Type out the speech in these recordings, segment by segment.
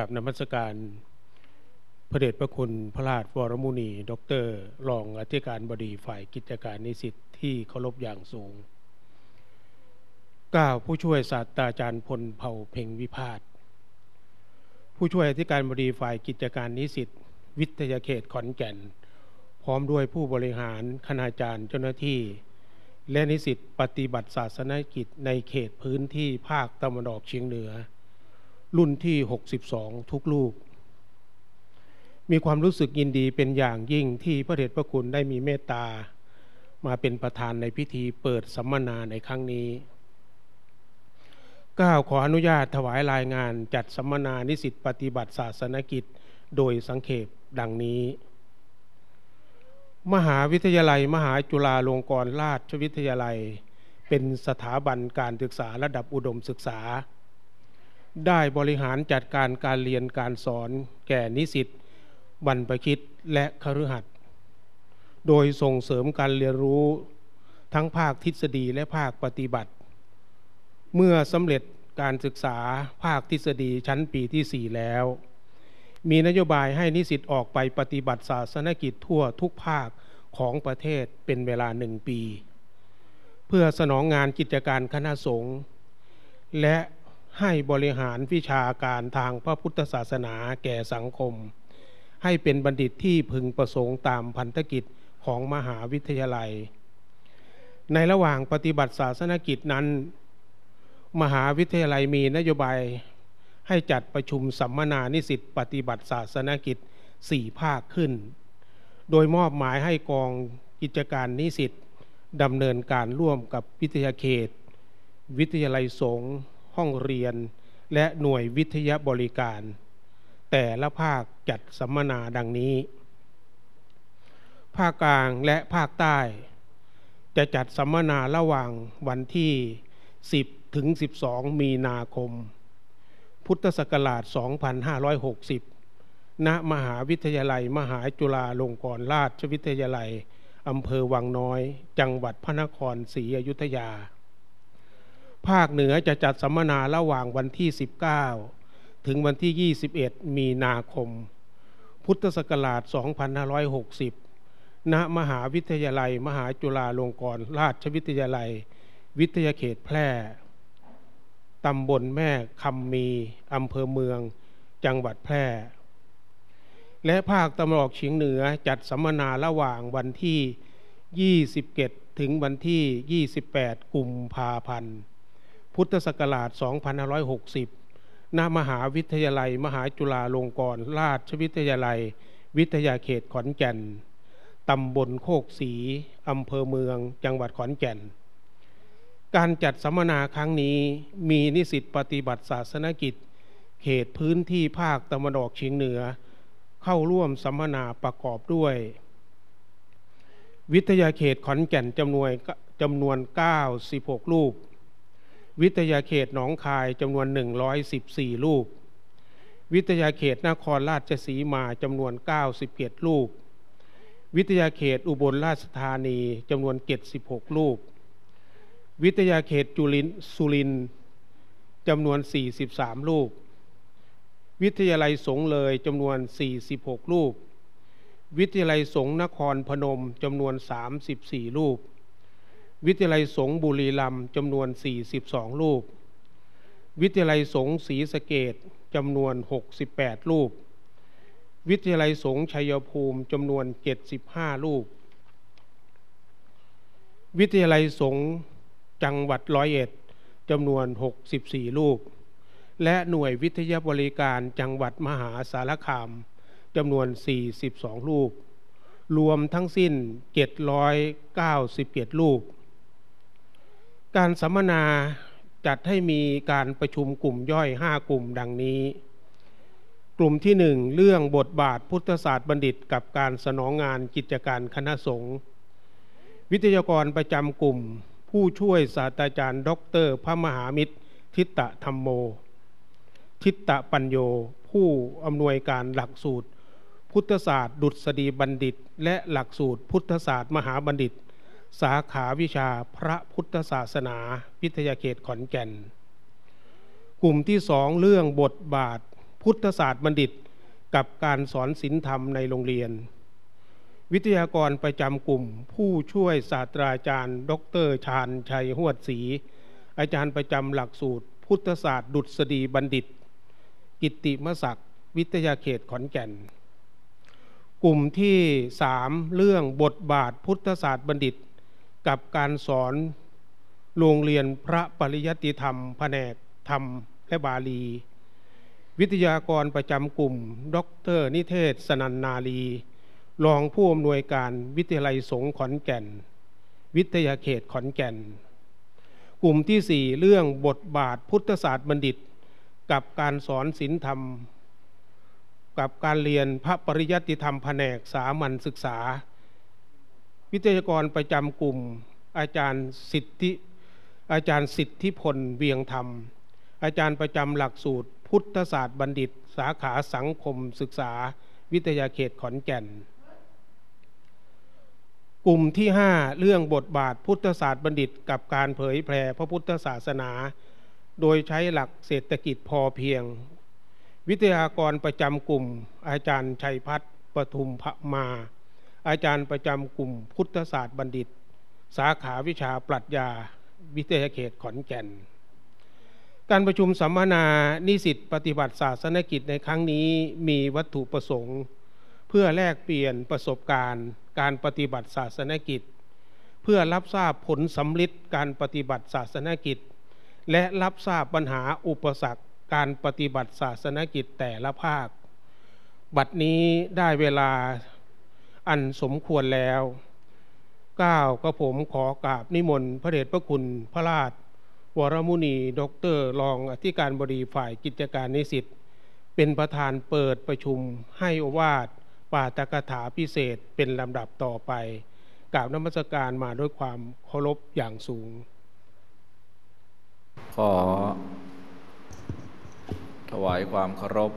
กับนมัสการพระเดชพระคุณพระราชวรมุนี ดรรองอธิการบดีฝ่ายกิจการนิสิตที่เคารพอย่างสูงก้าผู้ช่วยศาสตราจารย์พลเผ่าเพ่งวิพาทผู้ช่วยอธิการบดีฝ่ายกิจการนิสิตวิทยาเขตขอนแก่น พร้อมด้วยผู้บริหารคณาจารย์เจ้าหน้าที่ และนิสิตปฏิบัติศาสนกิจในเขตพื้นที่ภาคตะวันออกเฉียงเหนือ รุ่นที่ 62 ทุกลูก มีความรู้สึกยินดีเป็นอย่างยิ่งที่พระเดชพระคุณได้มีเมตตา มาเป็นประธานในพิธีเปิดสัมมนาในครั้งนี้ก้าวขออนุญาตถวายรายงานจัดสัมมนานิสิตปฏิบัติศาสนกิจ โดยสังเขปดังนี้ มหาวิทยาลัย มหาจุฬาลงกรณราชวิทยาลัย เป็นสถาบันการศึกษาระดับอุดมศึกษา ได้บริหารจัดการการเรียนการสอน แก่นิสิตบรรพคิดและคฤหัสถ์โดยส่งเสริมการเรียนรู้ทั้งภาคทฤษฎีและภาคปฏิบัติ เมื่อสำเร็จการศึกษาภาคทฤษฎีชั้นปีที่ 4 แล้ว มีนโยบายให้นิสิตออกไปปฏิบัติศาสนกิจทั่วทุกภาคของประเทศเป็นเวลาหนึ่งปี เพื่อสนองงานกิจการคณะสงฆ์และ ให้บริหารวิชาการทางพระพุทธศาสนาแก่สังคม ให้เป็นบัณฑิตที่พึงประสงค์ตามพันธกิจของมหาวิทยาลัย ในระหว่างปฏิบัติศาสนกิจนั้น มหาวิทยาลัยมีนโยบายให้จัดประชุมสัมมนานิสิตปฏิบัติศาสนกิจสี่ภาคขึ้น โดยมอบหมายให้กองกิจการนิสิตดำเนินการร่วมกับวิทยาเขต วิทยาลัยสงฆ์ ห้องเรียน และหน่วยวิทยาบริการ แต่ละภาคจัดสัมมนาดังนี้ ภาคกลางและภาคใต้ จะจัดสัมมนาระหว่างวันที่ 10 ถึง 12 มีนาคม พุทธศักราช 2560 ณ มหาวิทยาลัย มหาจุฬาลงกรณราชวิทยาลัยอำเภอวังน้อย จังหวัดพระนครศรีอยุธยา ภาคเหนือจะจัดสัมมนาระหว่างวันที่ 19 ถึงวันที่ 21 มีนาคม พุทธศักราช 2560 ณ มหาวิทยาลัย มหาจุฬาลงกรณราชวิทยาลัย วิทยาเขตแพร่ ตำบลแม่คำมี อำเภอเมือง จังหวัดแพร่ และภาคตะวันออกเฉียงเหนือจัดสัมมนาระหว่างวันที่ 27 ถึงวันที่ 28 กุมภาพันธ์ พุทธศักราช 2560 ณ มหาวิทยาลัย มหาจุฬาลงกรณราชวิทยาลัย วิทยาเขตขอนแก่น ตำบลโคกศรีอำเภอเมือง จังหวัดขอนแก่น การจัดสัมมนาครั้งนี้มีนิสิตปฏิบัติศาสนกิจ เขตพื้นที่ภาคตะวันออกเฉียงเหนือ เข้าร่วมสัมมนาประกอบด้วย วิทยาเขตขอนแก่นจำนวนจำนวน 96 รูป วิทยาเขตหนองคายจำนวน 114 รูป วิทยาเขตนครราชสีมาจำนวน 91 รูป วิทยาเขตอุบลราชธานีจำนวน 76 รูป วิทยาเขตจุลินสุรินจำนวน 43 รูป วิทยาลัยสงเลยจำนวน 46 รูป วิทยาลัยสงนครพนมจำนวน 34 รูป วิทยาลัยสงฆ์บุรีรัมย์จำนวน 42 รูป วิทยาลัยสงฆ์ศรีสะเกดจำนวน 68 รูป วิทยาลัยสงฆ์ชัยภูมิจำนวน 75 รูป วิทยาลัยสงฆ์จังหวัดร้อยเอ็ดจำนวน 64 รูป และหน่วยวิทยาบริการจังหวัดมหาสารคามจำนวน 42 รูป รวมทั้งสิ้น 797 รูป การสัมมนาจัดให้มีการประชุมกลุ่มย่อย 5 กลุ่มดังนี้ กลุ่มที่ 1 เรื่องบทบาทพุทธศาสตรบัณฑิต กับการสนองงานกิจการคณะสงฆ์วิทยากรประจำกลุ่ม ผู้ช่วยศาสตราจารย์ด็อกเตอร์พระมหามิตร ทิตตธรรมโม ทิตตปัญโย ผู้อำนวยการหลักสูตร พุทธศาสตร์ ดุษฎีบัณฑิต และหลักสูตร พุทธศาสตร์ มหาบัณฑิต สาขาวิชาพระพุทธศาสนาวิทยาเขตขอนแก่น กลุ่มที่สองเรื่องบทบาท พุทธศาสตร์บัณฑิต กับการสอนศีลธรรมในโรงเรียน วิทยากรประจำกลุ่ม ผู้ช่วยศาสตราจารย์ ดรชาญชัยหวดศรีอาจารย์ประจำหลักสูตร พุทธศาสตร์ ดุษฎีบัณฑิต กิตติมศักดิ์วิทยาเขตขอนแก่น กลุ่มที่สามเรื่องบทบาทพุทธศาสตร์บัณฑิต กับการสอนโรงเรียนพระปริยัติธรรม แผนกธรรมและบาลี วิทยากรประจำกลุ่ม ดร นิเทศ สนันนาลี รองผู้อำนวยการวิทยาลัยสงฆ์ขอนแก่น วิทยาเขตขอนแก่น กลุ่มที่สี่เรื่องบทบาทพุทธศาสตร์บัณฑิต กับการสอนศีลธรรม กับการเรียนพระปริยัติธรรมแผนกสามัญศึกษา วิทยากรประจำกลุ่ม อาจารย์สิทธิอาจารย์สิทธิพลเวียงธรรม อาจารย์ประจำหลักสูตร พุทธศาสตร์บัณฑิต สาขาสังคมศึกษา วิทยาเขตขอนแก่น กลุ่มที่ 5 เรื่องบทบาทพุทธศาสตร์บัณฑิต กับการเผยแผ่พระพุทธศาสนา โดยใช้หลักเศรษฐกิจพอเพียง วิทยากรประจำกลุ่ม อาจารย์ชัยพัฒน์ปทุมพมา อาจารย์ประจำกลุ่มพุทธศาสตร์บัณฑิต สาขาวิชาปรัชญา วิทยาเขตขอนแก่น การประชุมสัมมนานิสิตปฏิบัติศาสนกิจในครั้งนี้มีวัตถุประสงค์ เพื่อแลกเปลี่ยนประสบการณ์ การปฏิบัติศาสนกิจ เพื่อรับทราบผลสำลิดการปฏิบัติศาสนกิจ และรับทราบปัญหาอุปสรรคการปฏิบัติศาสนกิจแต่ละภาค บัดนี้ได้เวลา อันสมควรแล้วก้าวก็ผมขอกราบนิมนต์พระเดชพระคุณพระราช วรมุนี ดรรองอธิการบดีฝ่ายกิจการนิสิตเป็นประธานเปิดประชุมให้อวาดปาตกถาพิเศษเป็นลำดับต่อไปกราบนมัสการมาด้วยความเคารพอย่างสูง ขอ ถวายความเคารพ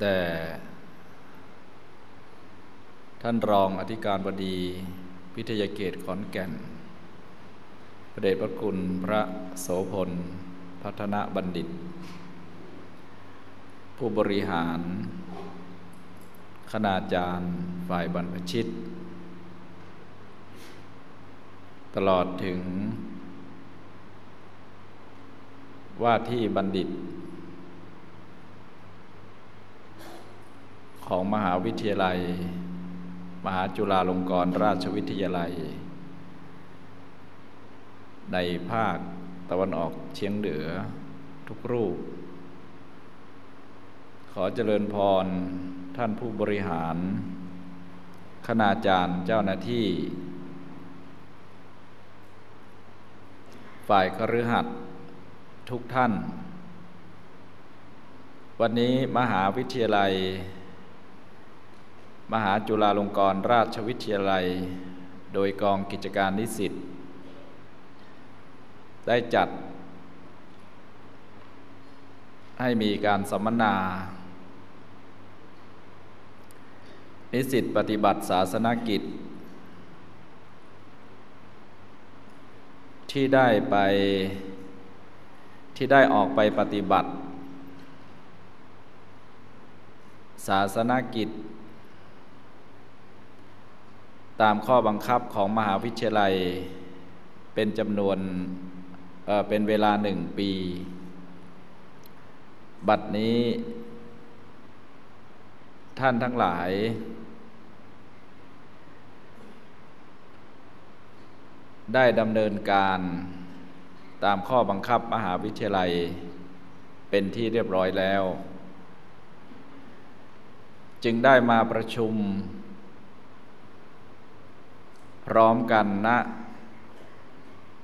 แต่ ท่านรองอธิการบดีพิทยาเกตขอนแก่นพระเดชพระคุณพระโสพล พัฒนาบัณฑิต ผู้บริหารคณาจารย์ฝ่ายบรรพชิต ตลอดถึง ว่าที่บัณฑิต ของมหาวิทยาลัย มหาจุฬาลงกรณราชวิทยาลัย ในภาคตะวันออกเชียงเหนือทุกรูป ขอเจริญพรท่านผู้บริหาร คณาจารย์เจ้าหน้าที่ ฝ่ายคฤหัสถ์ทุกท่าน วันนี้มหาวิทยาลัย มหาจุฬาลงกรณราชวิทยาลัย โดยกองกิจการนิสิตได้จัด ให้มีการสัมมนา นิสิตปฏิบัติศาสนกิจ ที่ได้ไปที่ได้ออกไปปฏิบัติ ศาสนกิจ ตามข้อบังคับของมหาวิทยาลัย เป็นจำนวนเเป็นเวลาหนึ่งปี บัดนี้ ท่านทั้งหลาย ได้ดำเนินการตามข้อบังคับมหาวิทยาลัย เป็นที่เรียบร้อยแล้ว จึงได้มาประชุม พร้อมกันณนะ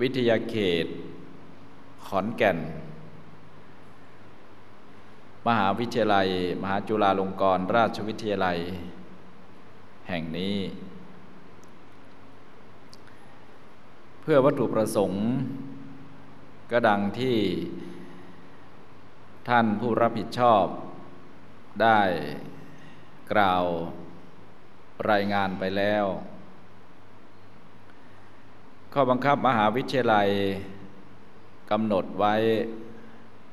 วิทยาเขต ขอนแก่น มหาวิทยาลัย มหาจุฬาลงกรณราชวิทยาลัย แห่งนี้ เพื่อวัตถุประสงค์ ก็ดังที่ท่านผู้รับผิดชอบได้กล่าวรายงานไปแล้ว ข้อบังคับมหาวิทยาลัยกำหนดไว้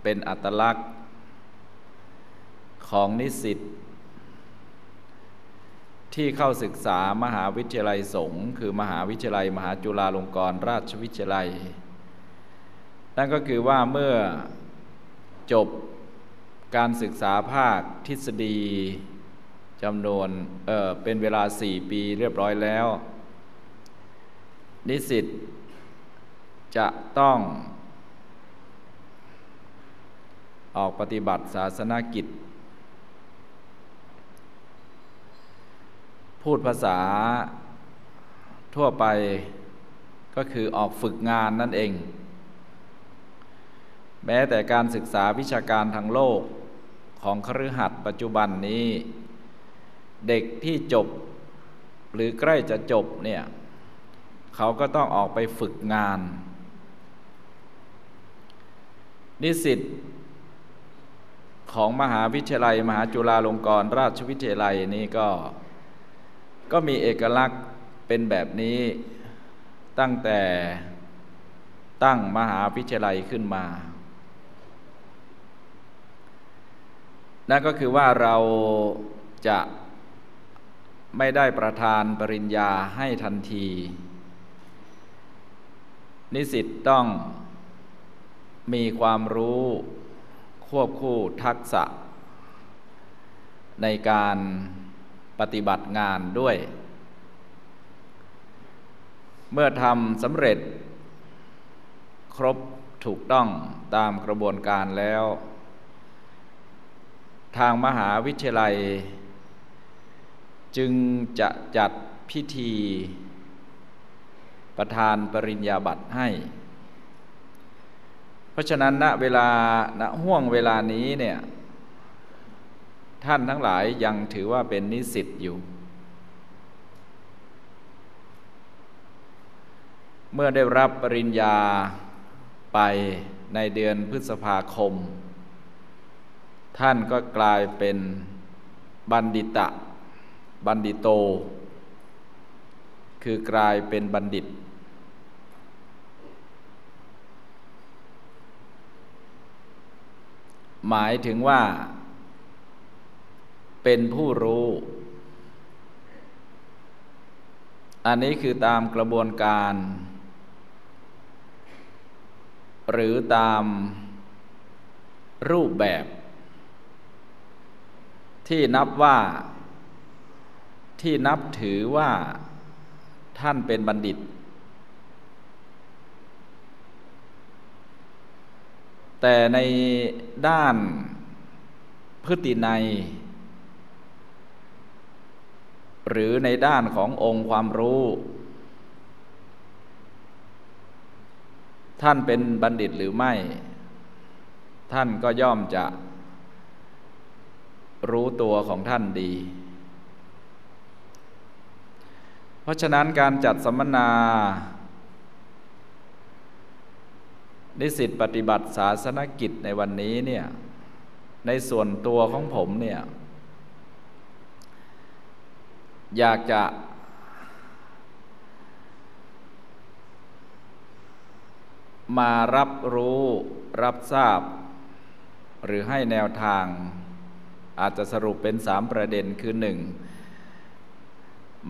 เป็นอัตลักษณ์ของนิสิตที่เข้าศึกษามหาวิทยาลัยสงฆ์คือมหาวิทยาลัย มหาจุฬาลงกรณราชวิทยาลัย นั่นก็คือว่าเมื่อจบการศึกษาภาคทฤษฎีจำนวนเออเป็นเวลาสี่ปีเรียบร้อยแล้ว นิสิตจะต้องออกปฏิบัติศาสนกิจ พูดภาษาทั่วไปก็คือออกฝึกงานนั่นเอง แม้แต่การศึกษาวิชาการทางโลกของครือขัดปัจจุบันนี้ เด็กที่จบหรือใกล้จะจบเนี่ย เขาก็ต้องออกไปฝึกงาน นิสิตของมหาวิทยาลัย มหาจุฬาลงกรณราชวิทยาลัยนี้ก็ ก็มีเอกลักษณ์เป็นแบบนี้ตั้งแต่ตั้งมหาวิทยาลัยขึ้นมา นั่นก็คือว่าเราจะไม่ได้ประทานปริญญาให้ทันที นิสิตต้องมีความรู้ควบคู่ทักษะ ในการปฏิบัติงานด้วย เมื่อทำสำเร็จ ครบถูกต้องตามกระบวนการแล้ว ทางมหาวิทยาลัย จึงจะจัดพิธี ประธานปริญญาบัตรให้ เพราะฉะนั้นณเวลาณห่วงเวลานี้เนี่ยท่านทั้งหลายยังถือว่าเป็นนิสิตอยู่ เมื่อได้รับปริญญาไปในเดือนพฤษภาคม ท่านก็กลายเป็นบัณฑิตะ บัณฑิโต คือกลายเป็นบัณฑิต หมายถึงว่า เป็นผู้รู้ อันนี้คือตามกระบวนการ หรือตามรูปแบบ ที่นับว่า ที่นับถือว่าท่านเป็นบัณฑิต แต่ในด้านพฤติในหรือในด้านขององค์ความรู้ ท่านเป็นบัณฑิตหรือไม่ ท่านก็ย่อมจะรู้ตัวของท่านดี เพราะฉะนั้นการจัดสัมมนา นิสิตปฏิบัติศาสนกิจในวันนี้เนี่ยในส่วนตัวของผมเนี่ยอยากจะ มารับรู้รับทราบ หรือให้แนวทาง อาจจะสรุปเป็นสามประเด็นคือหนึ่ง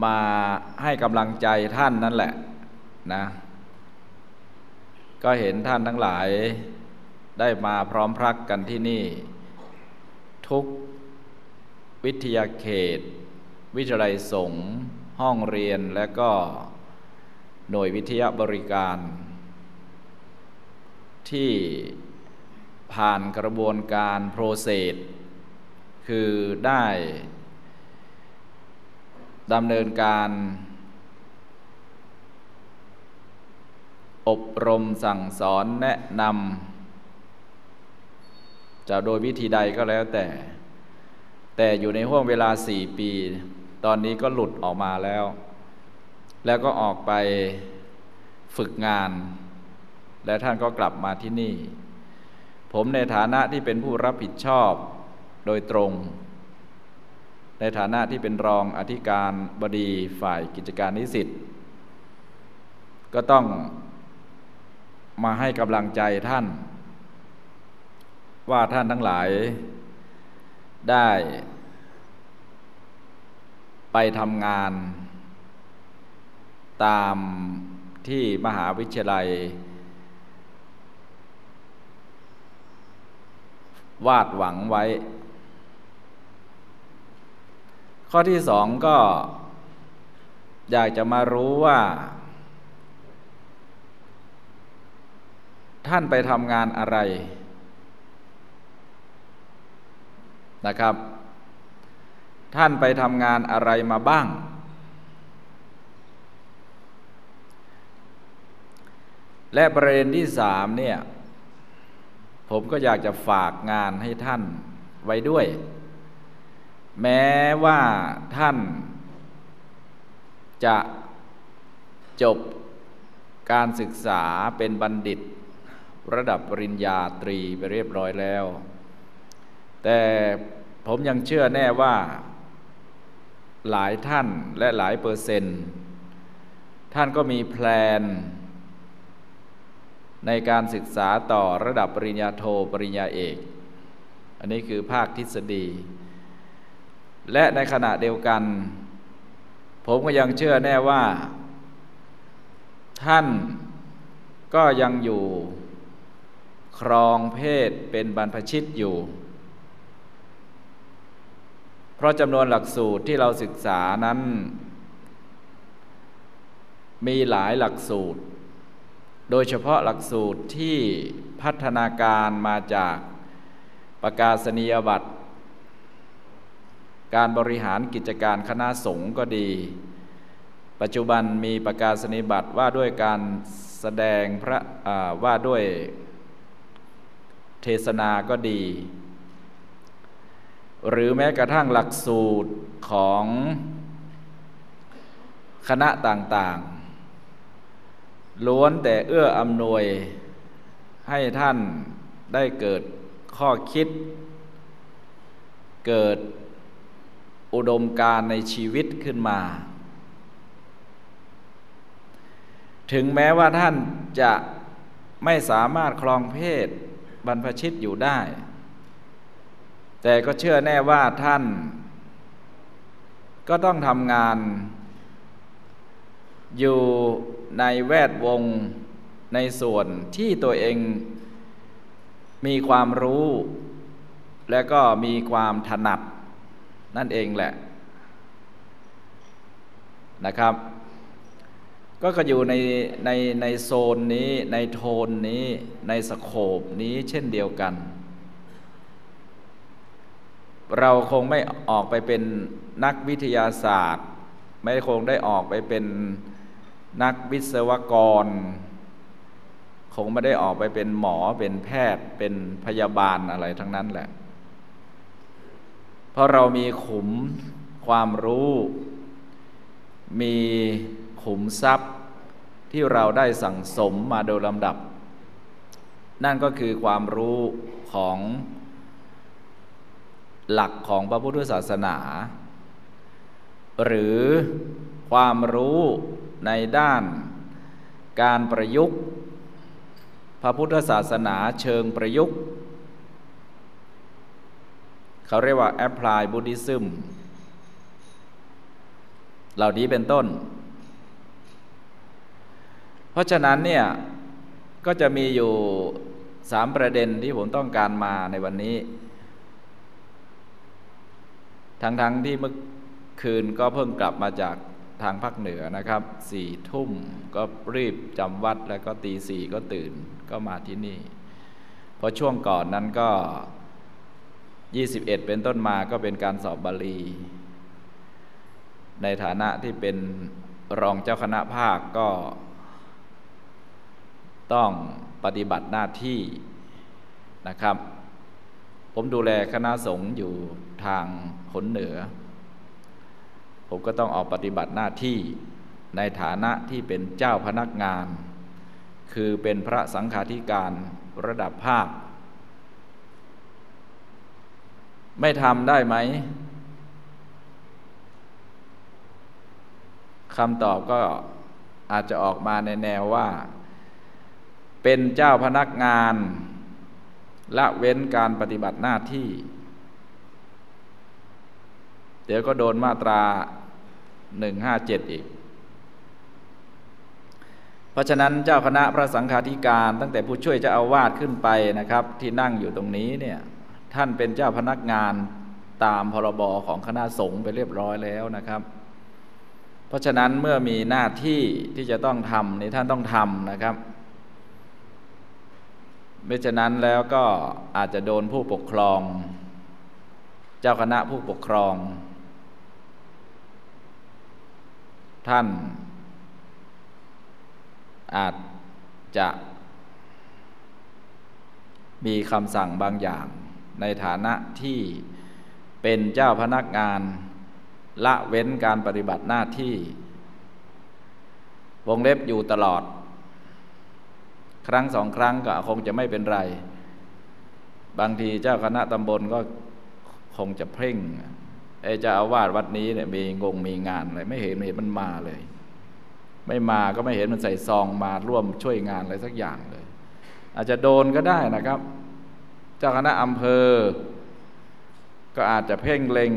มาให้กำลังใจท่านนั่นแหละนะ ก็เห็นท่านทั้งหลายได้มาพร้อมพรักกันที่นี่ ทุกวิทยาเขต วิทยาลัยสงฆ์ห้องเรียนและก็หน่วยวิทยาบริการ ที่ผ่านกระบวนการโปรเซสคือได้ดำเนินการ อบรมสั่งสอนแนะนำจะโดยวิธีใดก็แล้วแต่ แต่อยู่ในห่วงเวลาสี่ปี ตอนนี้ก็หลุดออกมาแล้ว แล้วก็ออกไปฝึกงาน และท่านก็กลับมาที่นี่ ผมในฐานะที่เป็นผู้รับผิดชอบโดยตรง ในฐานะที่เป็นรองอธิการบดีฝ่ายกิจการนิสิตก็ต้อง มาให้กำลังใจท่าน ว่าท่านทั้งหลายได้ ไปทำงาน ตามที่มหาวิทยาลัย วาดหวังไว้ ข้อที่สองก็ อยากจะมารู้ว่า ท่านไปทำงานอะไรนะครับ ท่านไปทำงานอะไรมาบ้าง และประเด็นที่สามเนี่ย ผมก็อยากจะฝากงานให้ท่านไว้ด้วย แม้ว่าท่านจะจบการศึกษาเป็นบัณฑิต ระดับปริญญาตรีไปเรียบร้อยแล้ว แต่ผมยังเชื่อแน่ว่า หลายท่านและหลายเปอร์เซนต์ท่านก็มีแพลน ในการศึกษาต่อระดับปริญญาโทรปริญญาเอก อันนี้คือภาคทฤษฎี และในขณะเดียวกัน ผมก็ยังเชื่อแน่ว่า ท่านก็ยังอยู่ ครองเพศเป็นบรรพชิตอยู่ เพราะจำนวนหลักสูตรที่เราศึกษานั้น มีหลายหลักสูตร โดยเฉพาะหลักสูตรที่พัฒนาการมาจากประกาศนียบัตร การบริหารกิจการคณะสงฆ์ก็ดี ปัจจุบันมีประกาศนียบัตรว่าด้วยการแสดงพระว่าด้วย เทศนาก็ดี หรือแม้กระทั่งหลักสูตรของคณะต่างๆ ล้วนแต่เอื้ออำนวยให้ท่านได้เกิดข้อคิด เกิดอุดมการในชีวิตขึ้นมา ถึงแม้ว่าท่านจะไม่สามารถคลองเพศ บรรพชิตอยู่ได้ แต่ก็เชื่อแน่ว่าท่าน ก็ต้องทำงาน อยู่ในแวดวงในส่วนที่ตัวเองมีความรู้ และก็มีความถนัดนั่นเองแหละนะครับ ก็ก็อยู่ในในในโซนนี้ ในโทนนี้ในสโคปนี้เช่นเดียวกัน เราคงไม่ออกไปเป็นนักวิทยาศาสตร์ ไม่คงได้ออกไปเป็นนักวิศวกร คงไม่ได้ออกไปเป็นหมอเป็นแพทย์เป็นพยาบาลอะไรทั้งนั้นแหละ เพราะเรามีขุมความรู้มี ขุมทรัพย์ที่เราได้สั่งสมมาโดยลำดับ นั่นก็คือความรู้ของหลักของพระพุทธศาสนา หรือความรู้ในด้านการประยุกต์ พระพุทธศาสนาเชิงประยุกต์ เขาเรียกว่า apply Buddhism เหล่านี้เป็นต้น เพราะฉะนั้นเนี่ยก็จะมีอยู่สามประเด็นที่ผมต้องการมาในวันนี้ ทั้งๆทที่เมื่อคืนก็เพิ่งกลับมาจากทางภาคเหนือนะครับสี่ทุ่มก็รีบจำวัดแล้วก็ตีสี่ก็ตื่นก็มาที่นี่ เพราะช่วงก่อนนั้นก็ 21 เป็นต้นมาก็เป็นการสอบบาลี ในฐานะที่เป็นรองเจ้าคณะภาคก็ ต้องปฏิบัติหน้าที่นะครับ ผมดูแลคณะสงฆ์อยู่ทางขนเหนือ ผมก็ต้องออกปฏิบัติหน้าที่ในฐานะที่เป็นเจ้าพนักงาน คือเป็นพระสังฆาธิการระดับภาค ไม่ทำได้ไหมคำตอบก็อาจจะออกมาในแนวว่า เป็นเจ้าพนักงาน ละเว้นการปฏิบัติหน้าที่ เดี๋ยวก็โดนมาตราหนึ่งห้าเจ็ดอีก เพราะฉะนั้นเจ้าคณะพระสังฆาธิการตั้งแต่ผู้ช่วยจ้าอาวาสขึ้นไปนะครับ ที่นั่งอยู่ตรงนี้เนี่ยท่านเป็นเจ้าพนักงานตามพรบของคณะสงฆ์ไปเรียบร้อยแล้วนะครับ เพราะฉะนั้นเมื่อมีหน้าที่ที่จะต้องทำนี่ท่านต้องทำนะครับ ไม่ฉะนั้นแล้วก็อาจจะโดนผู้ปกครอง เจ้าคณะผู้ปกครอง ท่าน อาจจะมีคำสั่งบางอย่างในฐานะที่เป็นเจ้าพนักงานละเว้นการปฏิบัติหน้าที่ วงเล็บอยู่ตลอด ครั้งสองครั้งก็คงจะไม่เป็นไร บางทีเจ้าคณะตำบลก็คงจะเพ่งไอ้เจ้าอาวาสวัดนี้เนี่ยมีงงมีงานอะไรไม่เห็นไม่เห็นมันมาเลย ไม่มาก็ไม่เห็นมันใส่ซองมาร่วมช่วยงานอะไรสักอย่างเลย อาจจะโดนก็ได้นะครับ เจ้าคณะอำเภอ ก็อาจจะเพ่งเล็ง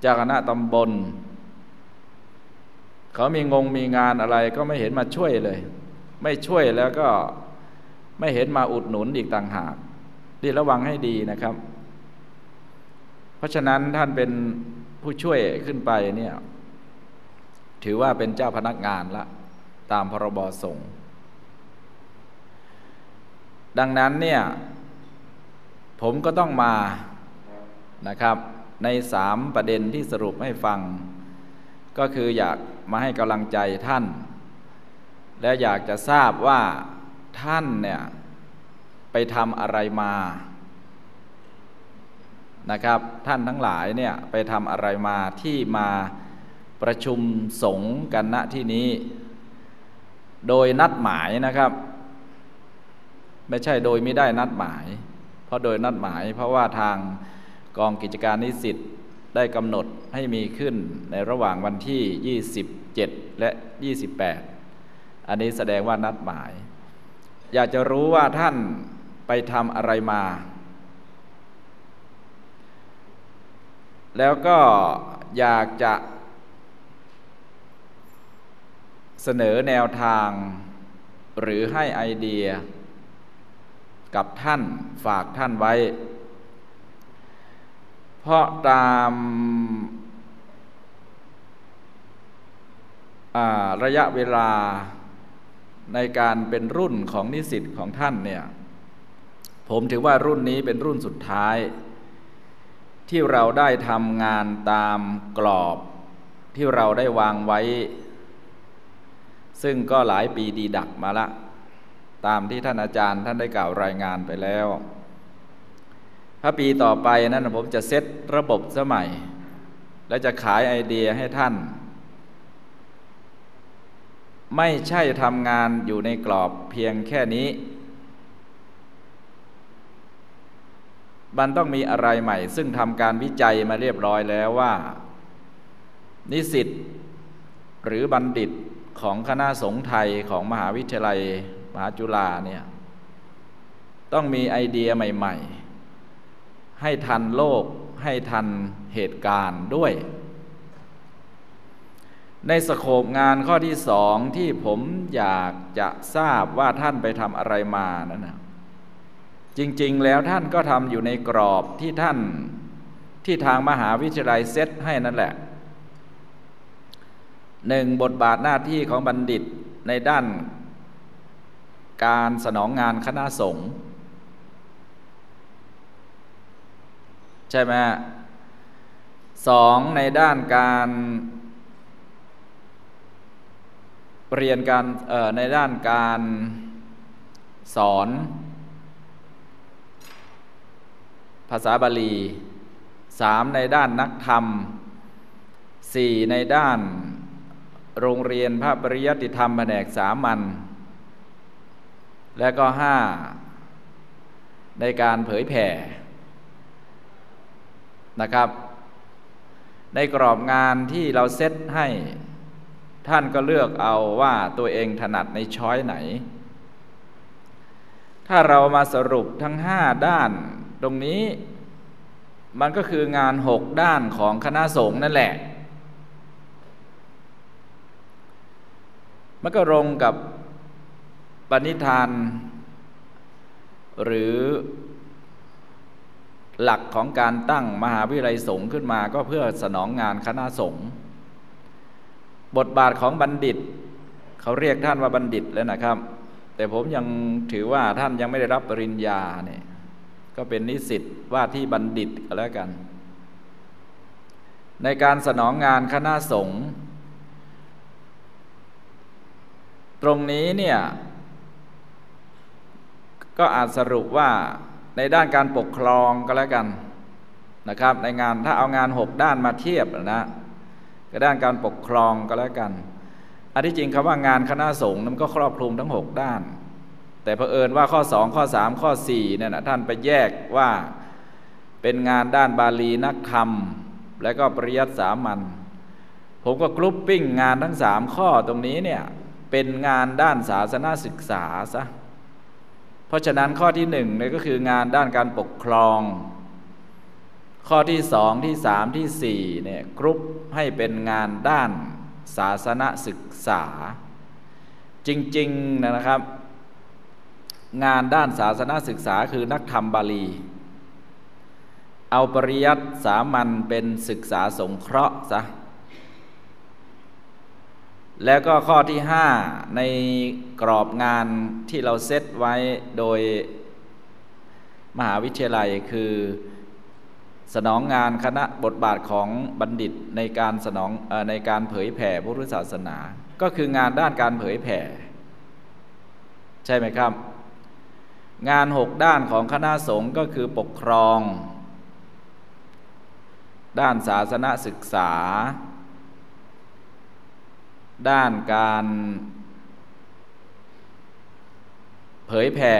เจ้าคณะตำบล เขามีงงมีงานอะไรก็ไม่เห็นมาช่วยเลย ไม่ช่วยแล้วก็ไม่เห็นมาอุดหนุนอีกต่างหากดีระวังให้ดีนะครับ เพราะฉะนั้นท่านเป็นผู้ช่วยขึ้นไปเนี่ย ถือว่าเป็นเจ้าพนักงานละ ตามพรบส่ง ดังนั้นเนี่ย ผมก็ต้องมานะครับ ในสามประเด็นที่สรุปให้ฟัง ก็คืออยากมาให้กำลังใจท่าน และอยากจะทราบว่าท่านเนี่ยไปทำอะไรมานะครับท่านทั้งหลายเนี่ยไปทำอะไรมาที่มาประชุมสงฆ์กันณที่นี้ โดยนัดหมายนะครับ ไม่ใช่โดยไม่ได้นัดหมาย เพราะโดยนัดหมายเพราะว่าทางกองกิจการนิสิตได้กำหนดให้มีขึ้นในระหว่างวันที่ 27 และ 28 อันนี้แสดงว่านัดหมาย อยากจะรู้ว่าท่านไปทำอะไรมา แล้วก็อยากจะเสนอแนวทาง หรือให้ไอเดีย กับท่านฝากท่านไว้ เพราะตามระยะเวลา ในการเป็นรุ่นของนิสิตของท่านเนี่ยผมถือว่ารุ่นนี้เป็นรุ่นสุดท้าย ที่เราได้ทำงานตามกรอบที่เราได้วางไว้ ซึ่งก็หลายปีดีดักมาละ ตามที่ท่านอาจารย์ท่านได้กล่าวรายงานไปแล้วถ้าปีต่อไปนั้นผมจะเซตระบบสมัย และจะขายไอเดียให้ท่าน ไม่ใช่ทำงานอยู่ในกรอบเพียงแค่นี้ มันต้องมีอะไรใหม่ ซึ่งทำการวิจัยมาเรียบร้อยแล้วว่า นิสิตหรือบัณฑิตของคณะสงฆ์ไทยของมหาวิทยาลัย มหาจุฬาเนี่ยต้องมีไอเดียใหม่ ๆ ให้ทันโลกให้ทันเหตุการณ์ด้วย ในสโคปงานข้อที่สองที่ผมอยากจะทราบว่าท่านไปทำอะไรมานั่นนะจริงๆ แล้วท่านก็ทำอยู่ในกรอบที่ท่านที่ทางมหาวิทยาลัยเซตให้นั่นแหละหนึ่งบทบาทหน้าที่ของบัณฑิตในด้านการสนองงานคณะสงฆ์ใช่ไหมสองในด้านการ เรียนการในด้านการสอน ภาษาบาลีสามในด้านนักธรรมสี่ในด้านโรงเรียนพระปริยัติธรรมแผนกสามัญและก็ห้าในการเผยแผ่นะครับ ในกรอบงานที่เราเซตให้ ท่านก็เลือกเอาว่าตัวเองถนัดในช้อยไหน ถ้าเรามาสรุปทั้งห้าด้านตรงนี้ มันก็คืองานหกด้านของคณะสงฆ์นั่นแหละ มันก็รงกับปณิธาน หรือหลักของการตั้งมหาวิทยาลัยสงฆ์ขึ้นมาก็เพื่อสนองงานคณะสงฆ์ บทบาทของบัณฑิต เขาเรียกท่านว่าบัณฑิตแล้วนะครับ แต่ผมยังถือว่าท่านยังไม่ได้รับปริญญาเนี่ยก็เป็นนิสิตว่าที่บัณฑิตก็แล้วกัน ในการสนองงานคณะสงฆ์ตรงนี้เนี่ยก็อาจสรุปว่าในด้านการปกครองก็แล้วกันนะครับ ในงานถ้าเอางานหกด้านมาเทียบนะ ก็ด้านการปกครองก็แล้วกัน อันที่จริงคำว่างานคณะสงฆ์นั้นก็ครอบคลุมทั้งหกด้าน แต่เผอิญว่าข้อสองข้อสามข้อสี่เนี่ยนะท่านไปแยกว่าเป็นงานด้านบาลีนักธรรม และก็ปริยัติสามัญผมก็กรุ๊ปปิ้งงานทั้งสามข้อตรงนี้เนี่ยเป็นงานด้านศาสนาศึกษาซะเพราะฉะนั้นข้อที่หนึ่งเนี่ยก็คืองานด้านการปกครอง ข้อที่สองที่สามที่สี่เนี่ยกรุ๊ปให้เป็นงานด้านศาสนศึกษา จริงๆนะครับ งานด้านศาสนศึกษาคือนักธรรมบาลี เอาปริยัติสามัญเป็นศึกษาสงเคราะห์ซะแล้วก็ข้อที่ห้าในกรอบงานที่เราเซตไว้โดยมหาวิทยาลัยคือ สนองงานคณะบทบาทของบัณฑิตในการสนองอในการเผยแผ่พุทธศาสนา ก็คืองานด้านการเผยแผ่ ใช่ไหมครับ งานหกด้านของคณะสงฆ์ก็คือปกครอง ด้านศาสนศึกษา ด้านการ เผยแผ่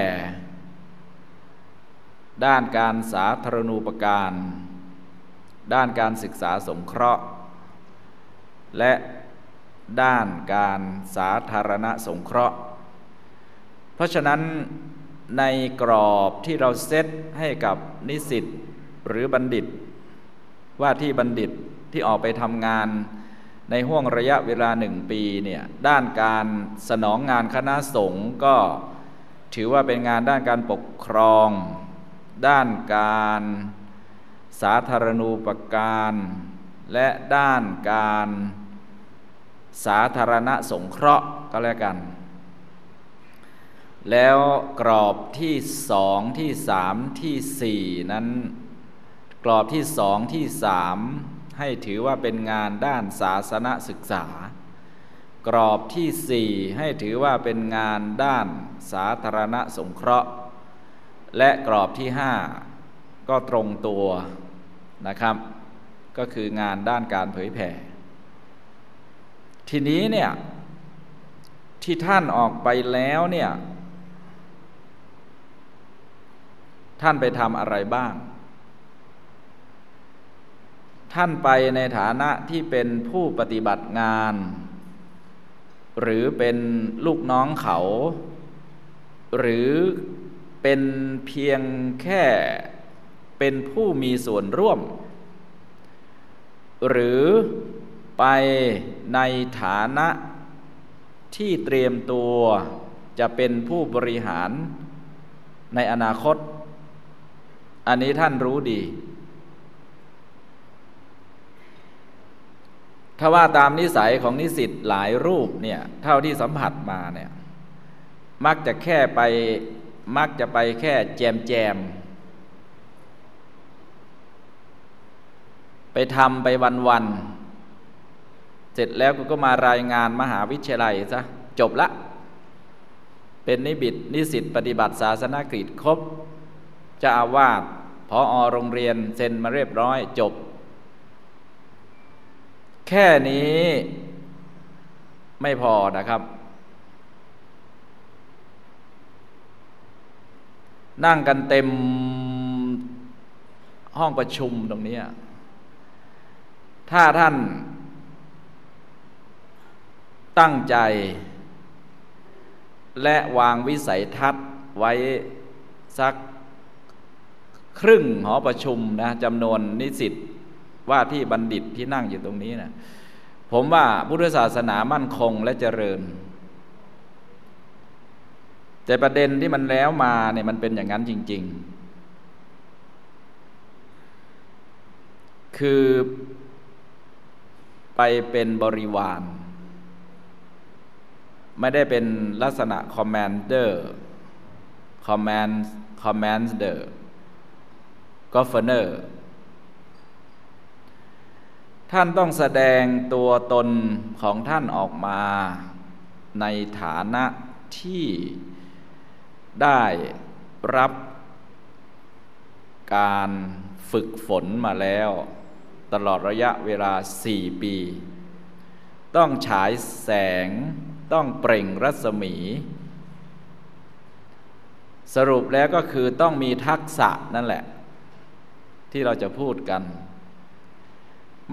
ด้านการสาธารณูปการ ด้านการศึกษาสงเคราะห์ และด้านการสาธารณสงเคราะห์ เพราะฉะนั้นในกรอบที่เราเซตให้กับนิสิตหรือบัณฑิต ว่าที่บัณฑิตที่ออกไปทำงานในห่วงระยะเวลาหนึ่งปีเนี่ยด้านการสนองงานคณะสงฆ์ก็ถือว่าเป็นงานด้านการปกครอง ด้านการสาธารณูปการ และด้านการสาธารณสงเคราะห์ก็แล้วกัน แล้วกรอบที่สองที่สามที่สี่นั้น กรอบที่สองที่สามให้ถือว่าเป็นงานด้านศาสนศึกษา กรอบที่สี่ให้ถือว่าเป็นงานด้านสาธารณสงเคราะห์ และกรอบที่ห้าก็ตรงตัวนะครับ ก็คืองานด้านการเผยแผ่ ทีนี้เนี่ยที่ท่านออกไปแล้วเนี่ยท่านไปทำอะไรบ้าง ท่านไปในฐานะที่เป็นผู้ปฏิบัติงาน หรือเป็นลูกน้องเขา หรือ เป็นเพียงแค่เป็นผู้มีส่วนร่วม หรือไปในฐานะที่เตรียมตัวจะเป็นผู้บริหารในอนาคต อันนี้ท่านรู้ดี ถ้าว่าตามนิสัยของนิสิตหลายรูปเนี่ย เท่าที่สัมผัสมาเนี่ย มักจะแค่ไป มักจะไปแค่แจมแจม ไปทำไปวันวัน เสร็จแล้วก็มารายงานมหาวิทยาลัยซะจบละ เป็นนิบิตนิสิตปฏิบัติศาสนกิจครบจะอาวาสพออโรงเรียนเซ็นมาเรียบร้อยจบ แค่นี้ไม่พอนะครับ นั่งกันเต็มห้องประชุมตรงนี้ ถ้าท่าน ตั้งใจ และวางวิสัยทัศน์ไว้สักครึ่งหอประชุมนะจำนวนนิสิตว่าที่บัณฑิตที่นั่งอยู่ตรงนี้นะผมว่าพุทธศาสนามั่นคงและเจริญ แต่ประเด็นที่มันแล้วมาเนี่ยมันเป็นอย่างนั้นจริง ๆ คือไปเป็นบริวาร ไม่ได้เป็นลักษณะ commander command commander governor ท่านต้องแสดงตัวตนของท่านออกมาในฐานะที่ ได้รับการฝึกฝนมาแล้ว ตลอดระยะเวลาสี่ปี ต้องฉายแสงต้องเปล่งรัศมี สรุปแล้วก็คือต้องมีทักษะนั่นแหละ ที่เราจะพูดกัน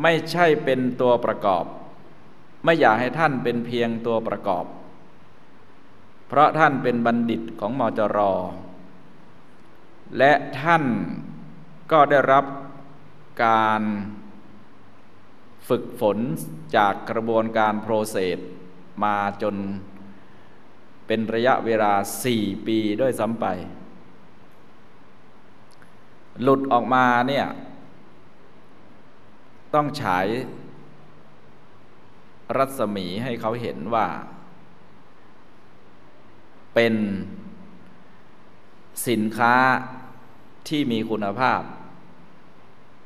ไม่ใช่เป็นตัวประกอบ ไม่อยากให้ท่านเป็นเพียงตัวประกอบ เพราะท่านเป็นบัณฑิตของมจร และท่านก็ได้รับการฝึกฝนจากกระบวนการโปรเซสมาจนเป็นระยะเวลาสี่ปีด้วยซ้ำไป หลุดออกมาเนี่ย ต้องฉายรัศมีให้เขาเห็นว่า เป็นสินค้าที่มีคุณภาพ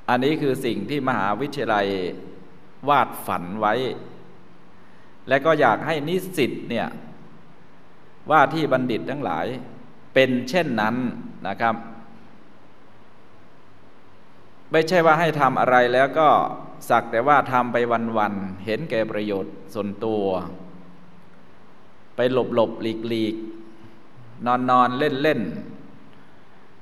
อันนี้คือสิ่งที่มหาวิทยาลัยวาดฝันไว้ และก็อยากให้นิสิตเนี่ยว่าที่บัณฑิตทั้งหลายเป็นเช่นนั้นนะครับ ไม่ใช่ว่าให้ทำอะไรแล้วก็สักแต่ว่าทำไปวันๆเห็นแก่ประโยชน์ส่วนตัว ไปหลบหลบหลีกหลีก นอนนอนเล่นเล่น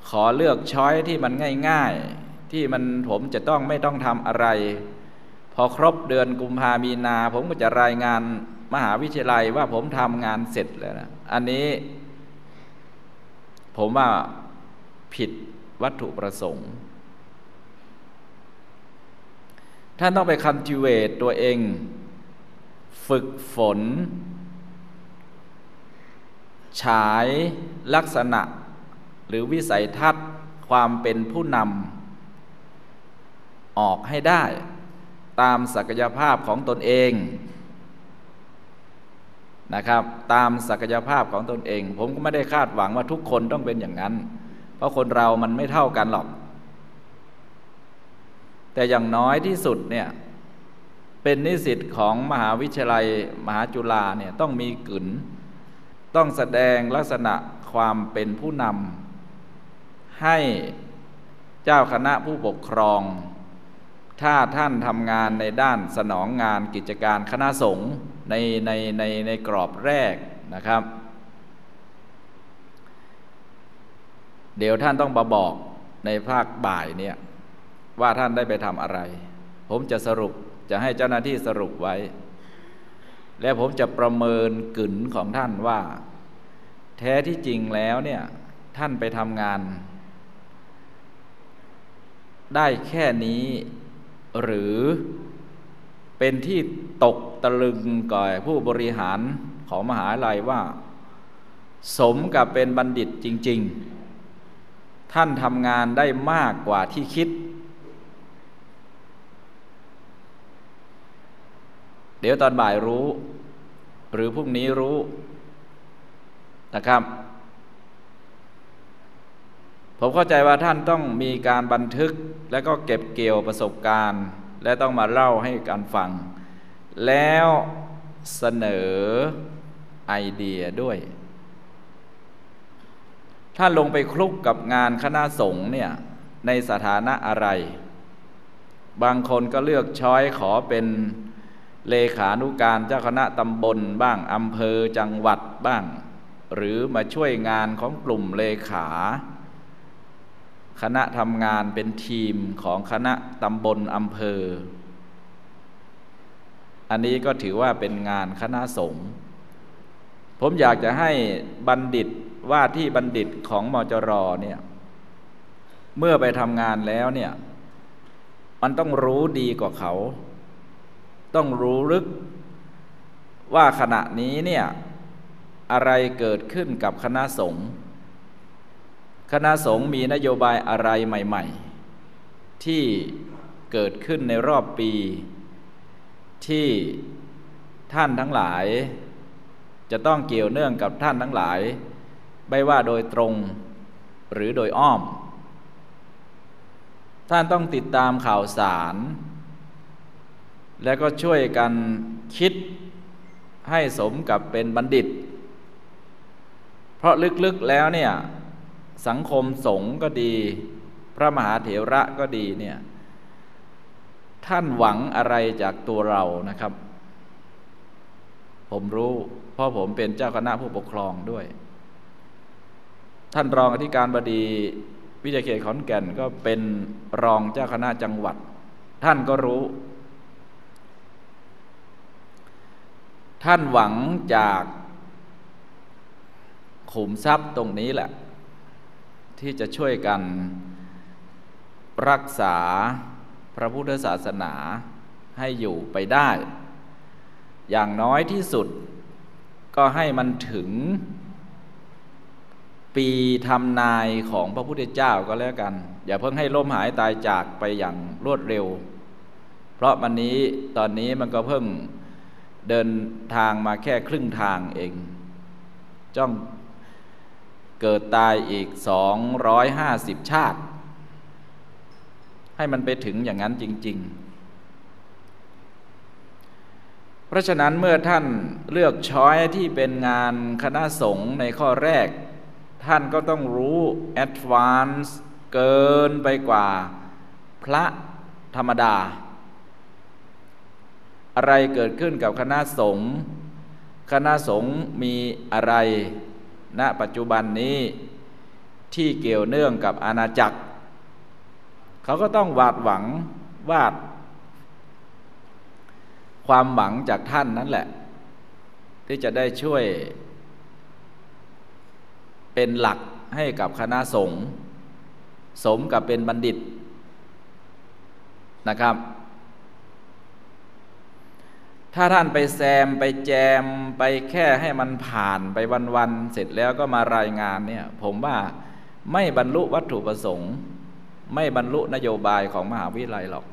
ขอเลือกช้อยที่มันง่ายๆ ที่มันผมจะต้องไม่ต้องทำอะไร พอครบเดือนกุมภามีนา ผมก็จะรายงานมหาวิทยาลัยว่าผมทำงานเสร็จแล้วนะอันนี้ ผมว่าผิดวัตถุประสงค์ ท่านต้องไปคันติเวตตัวเอง ฝึกฝน ฉายลักษณะ หรือวิสัยทัศน์ความเป็นผู้นำออกให้ได้ ตามศักยภาพของตนเองนะครับ ตามศักยภาพของตนเอง ผมก็ไม่ได้คาดหวังว่าทุกคนต้องเป็นอย่างนั้น เพราะคนเรามันไม่เท่ากันหรอก แต่อย่างน้อยที่สุดเนี่ยเป็นนิสิตของมหาวิทยาลัยมหาจุฬาเนี่ยต้องมีกึน ต้องแสดงลักษณะความเป็นผู้นำให้เจ้าคณะผู้ปกครอง ถ้าท่านทำงานในด้านสนองงานกิจการคณะสงฆ์ในในในในกรอบแรกนะครับ เดี๋ยวท่านต้องมาบอกในภาคบ่ายเนี่ยว่าท่านได้ไปทำอะไร ผมจะสรุปจะให้เจ้าหน้าที่สรุปไว้ และผมจะประเมินกึ๋นของท่านว่า แท้ที่จริงแล้วเนี่ยท่านไปทำงาน ได้แค่นี้ หรือเป็นที่ตกตะลึงก่อยผู้บริหารของมหาลัยว่า สมกับเป็นบัณฑิตจริง ๆ ท่านทำงานได้มากกว่าที่คิด เดี๋ยวตอนบ่ายรู้ หรือพรุ่งนี้รู้นะครับ ผมเข้าใจว่าท่านต้องมีการบันทึกและก็เก็บเกี่ยวประสบการณ์ และต้องมาเล่าให้การฟัง แล้วเสนอไอเดียด้วย ถ้าลงไปคลุกกับงานคณะสงฆ์เนี่ยในสถานะอะไร บางคนก็เลือกช้อยขอเป็น เลขานุการเจ้าคณะตำบลบ้างอำเภอจังหวัดบ้าง หรือมาช่วยงานของกลุ่มเลขา คณะทำงานเป็นทีมของคณะตำบลอำเภอ อันนี้ก็ถือว่าเป็นงานคณะสงฆ์ผมอยากจะให้บัณฑิตว่าที่บัณฑิตของมจรเนี่ยเมื่อไปทำงานแล้วเนี่ยมันต้องรู้ดีกว่าเขา ต้องรู้ลึกว่าขณะนี้เนี่ยอะไรเกิดขึ้นกับคณะสงฆ์คณะสงฆ์มีนโยบายอะไรใหม่ ๆ ที่เกิดขึ้นในรอบปี ที่ท่านทั้งหลาย จะต้องเกี่ยวเนื่องกับท่านทั้งหลาย ไม่ว่าโดยตรงหรือโดยอ้อม ท่านต้องติดตามข่าวสาร และก็ช่วยกันคิดให้สมกับเป็นบัณฑิต เพราะลึกๆแล้วเนี่ยสังคมสงฆ์ก็ดี พระมหาเถระก็ดีเนี่ยท่านหวังอะไรจากตัวเรานะครับ ผมรู้ เพราะผมเป็นเจ้าคณะผู้ปกครองด้วย ท่านรองอธิการบดี วิจัยเขตขอนแก่นก็เป็นรองเจ้าคณะจังหวัด ท่านก็รู้ ท่านหวังจากขุมทรัพย์ตรงนี้แหละ ที่จะช่วยกันรักษาพระพุทธศาสนาให้อยู่ไปได้ อย่างน้อยที่สุดก็ให้มันถึง ปีทำนายของพระพุทธเจ้าก็แล้วกัน อย่าเพิ่งให้ล่มหายตายจากไปอย่างรวดเร็ว เพราะวันนี้ตอนนี้มันก็เพิ่ง เดินทางมาแค่ครึ่งทางเอง จ้องเกิดตายอีกสองร้อยห้าสิบชาติ ให้มันไปถึงอย่างนั้นจริง ๆ เพราะฉะนั้นเมื่อท่านเลือก choice ที่เป็นงานคณะสงฆ์ในข้อแรก ท่านก็ต้องรู้ advance เกินไปกว่าพระธรรมดา อะไรเกิดขึ้นกับคณะสงฆ์คณะสงฆ์มีอะไร ณ ปัจจุบันนี้ที่เกี่ยวเนื่องกับอาณาจักร เขาก็ต้องวาดหวังวาด ความหวังจากท่านนั่นแหละ ที่จะได้ช่วย เป็นหลักให้กับคณะสงฆ์สมกับเป็นบัณฑิตนะครับ ถ้าท่านไปแซมไปแจมไปแค่ให้มันผ่านไปวันๆเสร็จแล้วก็มารายงานเนี่ย ผมว่าไม่บรรลุวัตถุประสงค์ ไม่บรรลุนโยบายของมหาวิทยาลัยหรอก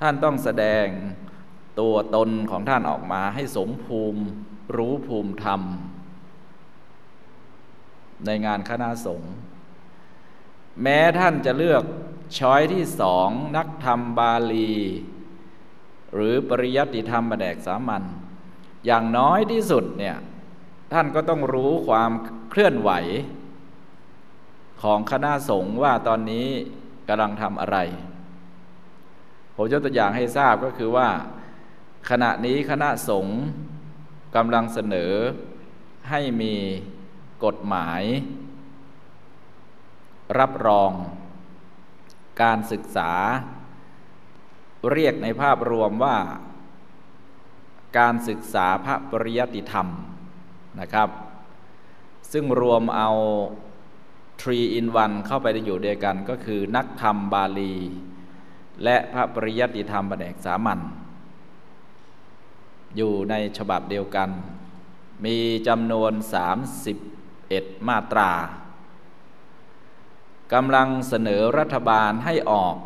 ท่านต้องแสดงตัวตนของท่านออกมาให้สมภูมิรู้ภูมิธรรม ในงานคณะสงฆ์แม้ท่านจะเลือกช้อยที่สองนักธรรมบาลี หรือปริยัติธรรมบแดกสามัญอย่างน้อยที่สุดเนี่ยท่านก็ต้องรู้ความเคลื่อนไหว ของคณะสงฆ์ว่าตอนนี้กำลังทำอะไร ผมยกตัวอย่างให้ทราบก็คือว่า ขณะนี้คณะสงฆ์กำลังเสนอให้มีกฎหมาย รับรอง การศึกษา เรียกในภาพรวมว่าการศึกษาพระปริยติธรรมนะครับ ซึ่งรวมเอา 3 in 1 เข้าไปได้อยู่เดียวกันก็คือนักธรรมบาลี และพระปริยติธรรมบแดกสามัญอยู่ในฉบับเดียวกัน มีจำนวน 31 มาตรากำลังเสนอรัฐบาลให้ออก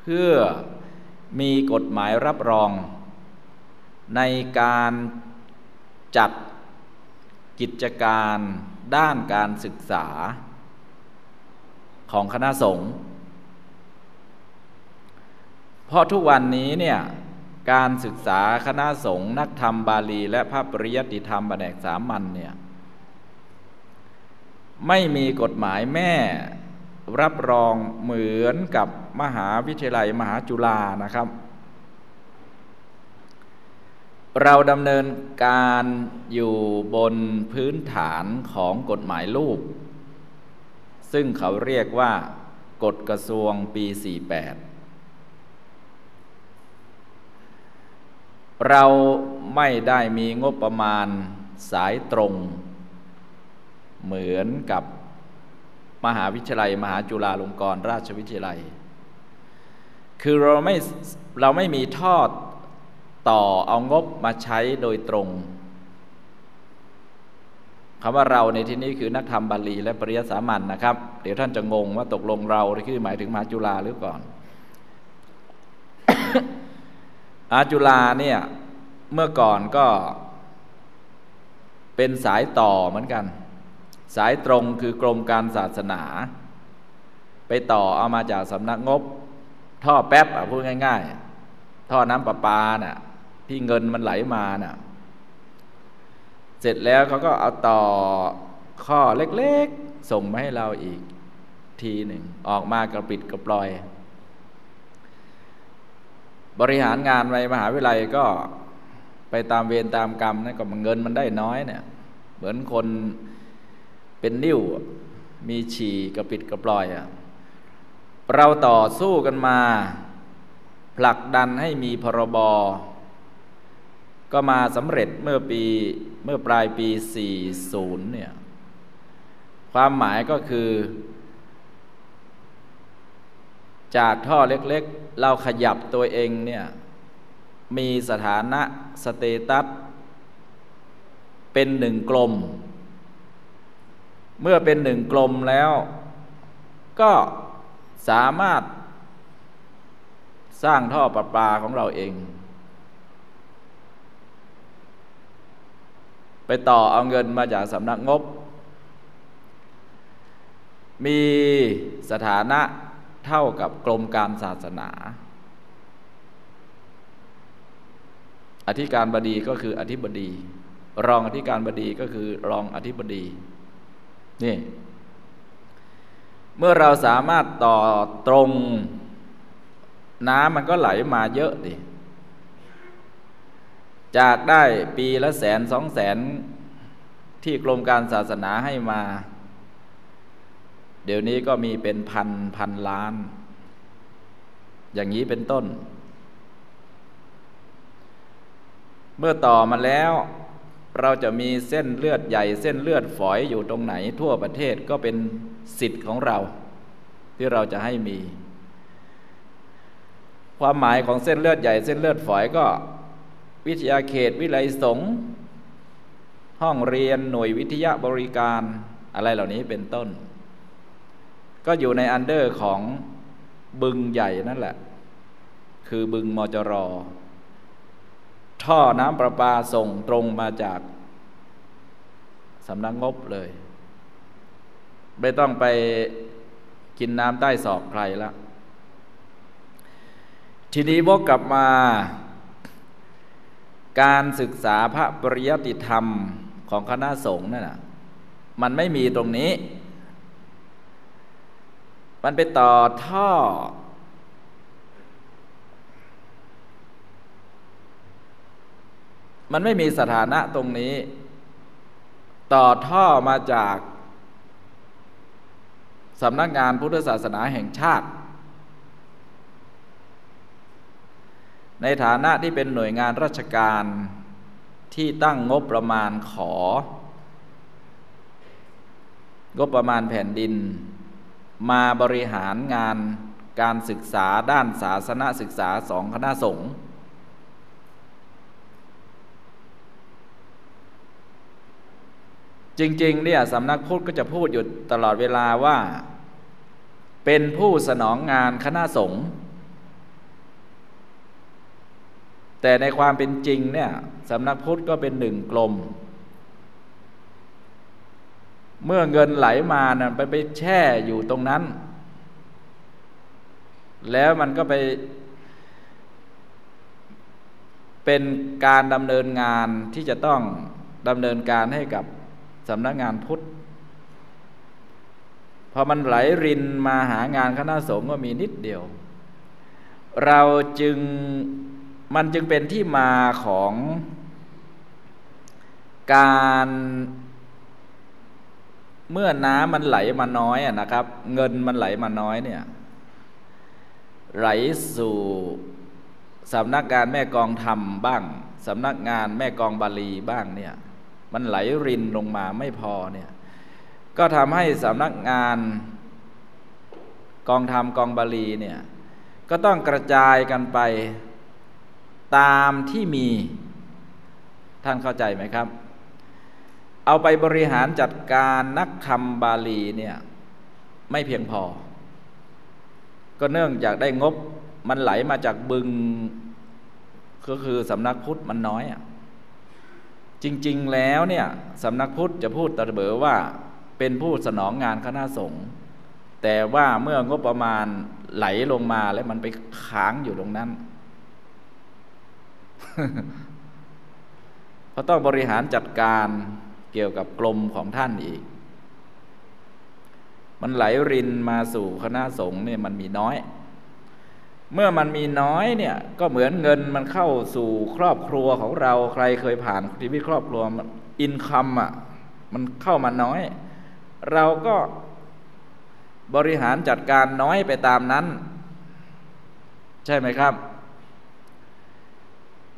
เพื่อ มีกฎหมายรับรอง ในการจัดกิจการด้านการศึกษา ของคณะสงฆ์เพราะทุกวันนี้เนี่ยการศึกษาคณะสงฆ์นักธรรมบาลี และพระปริยติธรรมบแนกสามัญเนี่ยไม่มีกฎหมายแม่ รับรองเหมือนกับมหาวิทยาลัยมหาจุฬานะครับ เราดำเนินการอยู่บนพื้นฐานของกฎหมายลูก ซึ่งเขาเรียกว่ากฎกระทรวงปี 48 เราไม่ได้มีงบประมาณสายตรง เหมือนกับ มหาวิทยาลัย มหาจุฬาลงกรณราชวิทยาลัย คือเราไม่เราไม่มีทอดต่อเอางบมาใช้โดยตรงคำว่าเราในที่นี้คือนักธรรมบาลีและปริยสามัญนนะครับ เดี๋ยวท่านจะงงว่าตกลงเราคือหมายถึงมหาจุฬาหรือก่อนอาจุฬาเนี่ยเมื่อก่อนก็เป็นสายต่อเหมือนกัน สายตรงคือกรมการศาสนา ไปต่อเอามาจากสำนักงบ ท่อแป๊บอะพูดง่าย ๆ ท่อน้ำประปาน่ะ ที่เงินมันไหลมาน่ะ เสร็จแล้วเขาก็เอาต่อข้อเล็กๆ ส่งมาให้เราอีกทีหนึ่ง ออกมากระปิดกระปลอย บริหารงานในมหาวิทยาลัยก็ไปตามเวรตามกรรมนะก็เงินมันได้น้อยเนี่ย เหมือนคน เป็นนิ้วมีฉี่กระปิดกระปลอยอะ่ะเราต่อสู้กันมา ผลักดันให้มีพรบก็มาสำเร็จเมื่อปีเมื่อปลายปี 40 เนี่ย ความหมายก็คือ จากท่อเล็กๆ เราขยับตัวเองเนี่ย มีสถานะสเตตัส เป็นหนึ่งกลม เมื่อเป็นหนึ่งกลมแล้ว ก็สามารถสร้างท่อประปาของเราเอง ไปต่อเอาเงินมาจากสำนักงบ มีสถานะเท่ากับกรมการศาสนา อธิการบดีก็คืออธิบดี รองอธิการบดีก็คือรองอธิบดี นี่ เมื่อเราสามารถต่อตรงน้ำมันก็ไหลมาเยอะดิ จากได้ปีละแสนสองแสนที่กรมการศาสนาให้มา เดี๋ยวนี้ก็มีเป็นพันพันล้าน อย่างนี้เป็นต้น เมื่อต่อมาแล้ว เราจะมีเส้นเลือดใหญ่เส้นเลือดฝอยอยู่ตรงไหนทั่วประเทศก็เป็นสิทธิ์ของเรา ที่เราจะให้มี ความหมายของเส้นเลือดใหญ่เส้นเลือดฝอยก็ วิทยาเขตวิไลสงห้องเรียนหน่วยวิทยาบริการอะไรเหล่านี้เป็นต้น ก็อยู่ในอันเดอร์ของบึงใหญ่นั่นแหละ คือบึงมจร ท่อน้ำประปาส่งตรงมาจากสำนักงงบเลย ไม่ต้องไปกินน้ำใต้ศอกใครละ ทีนี้วกกลับมา การศึกษาพระปริยติธรรมของคณะสงฆ์นั่นนะมันไม่มีตรงนี้ มันไปต่อท่อ มันไม่มีสถานะตรงนี้ ต่อท่อมาจากสำนักงานพุทธศาสนาแห่งชาติ ในฐานะที่เป็นหน่วยงานราชการที่ตั้งงบประมาณขอ งบประมาณแผ่นดิน มาบริหารงานการศึกษาด้านศาสนศึกษาสองคณะสงฆ์ จริงๆเนี่ยสำนักพุทธก็จะพูดอยู่ตลอดเวลาว่า เป็นผู้สนองงานคณะสงฆ์แต่ในความเป็นจริงเนี่ยสำนักพุทธก็เป็นหนึ่งกลม เมื่อเงินไหลมานะ่ะไปไปแช่อยู่ตรงนั้น แล้วมันก็ไป เป็นการดำเนินงานที่จะต้องดำเนินการให้กับ สำนักงานพุทธพอมันไหลรินมาหางานคณะสงฆ์ก็มีนิดเดียว เราจึงมันจึงเป็นที่มาของการเมื่อน้ำมันไหลมาน้อยอะนะครับ เงินมันไหลมาน้อยเนี่ย ไหลสู่สำนักงานแม่กองธรรมบ้างสำนักงานแม่กองบาลีบ้างเนี่ย มันไหลรินลงมาไม่พอเนี่ยก็ทำให้สำนักงานกองธรรมกองบาลีเนี่ยก็ต้องกระจายกันไปตามที่มีท่านเข้าใจไหมครับ เอาไปบริหารจัดการนักคำบาลีเนี่ยไม่เพียงพอ ก็เนื่องจากได้งบมันไหลมาจากบึง ก็คือสำนักพุทธมันน้อยอะ จริง ๆ แล้วเนี่ยสำนักพุทธจะพูดตะเบอว่าเป็นผู้สนองงานคณะสงฆ์แต่ว่าเมื่องบประมาณไหลลงมาแล้วมันไปค้างอยู่ตรงนั้นเพราะต้องบริหารจัดการเกี่ยวกับกลมของท่านอีก มันไหลรินมาสู่คณะสงฆ์เนี่ยมันมีน้อย เมื่อมันมีน้อยเนี่ยก็เหมือนเงินมันเข้าสู่ครอบครัวของเราใครเคยผ่านชีวิตครอบครัวอินคัมอะมันเข้ามาน้อย เราก็บริหารจัดการน้อยไปตามนั้น ใช่ไหมครับ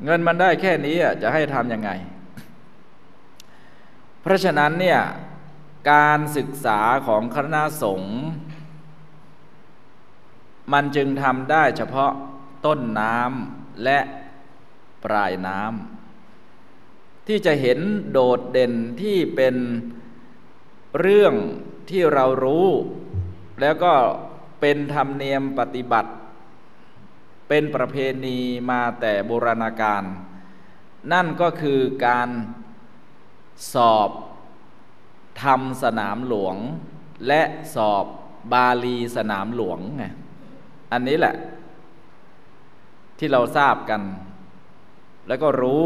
เงินมันได้แค่นี้จะให้ทำยังไง เพราะฉะนั้นเนี่ยการศึกษาของคณะสงฆ์ มันจึงทำได้เฉพาะต้นน้ำและปลายน้ำที่จะเห็นโดดเด่นที่เป็นเรื่องที่เรารู้ แล้วก็เป็นธรรมเนียมปฏิบัติ เป็นประเพณีมาแต่โบราณกาลนั่นก็คือการสอบทำสนามหลวง และสอบบาลีสนามหลวงไง อันนี้แหละ ที่เราทราบกัน แล้วก็รู้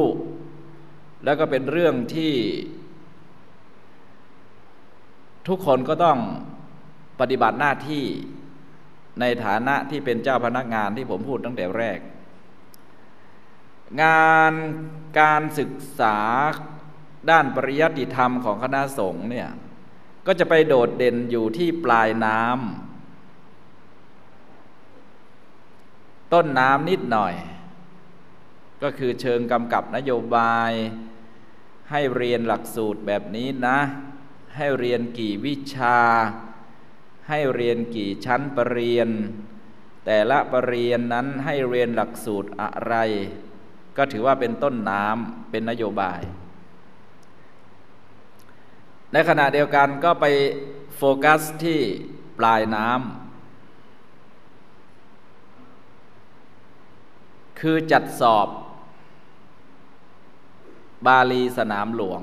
แล้วก็เป็นเรื่องที่ ทุกคนก็ต้องปฏิบัติหน้าที่ในฐานะที่เป็นเจ้าพนักงานที่ผมพูดตั้งแต่แรก งานการศึกษาด้านปริยัติธรรมของคณะสงฆ์เนี่ย ก็จะไปโดดเด่นอยู่ที่ปลายน้ำ ต้นน้ำนิดหน่อย ก็คือเชิงกำกับนโยบาย ให้เรียนหลักสูตรแบบนี้นะ ให้เรียนกี่วิชา ให้เรียนกี่ชั้นปรริญญาแต่ละปรริญญานั้นให้เรียนหลักสูตรอะไร ก็ถือว่าเป็นต้นน้ำเป็นนโยบาย ในขณะเดียวกันก็ไปโฟกัสที่ปลายน้ำ คือจัดสอบ บาลีสนามหลวง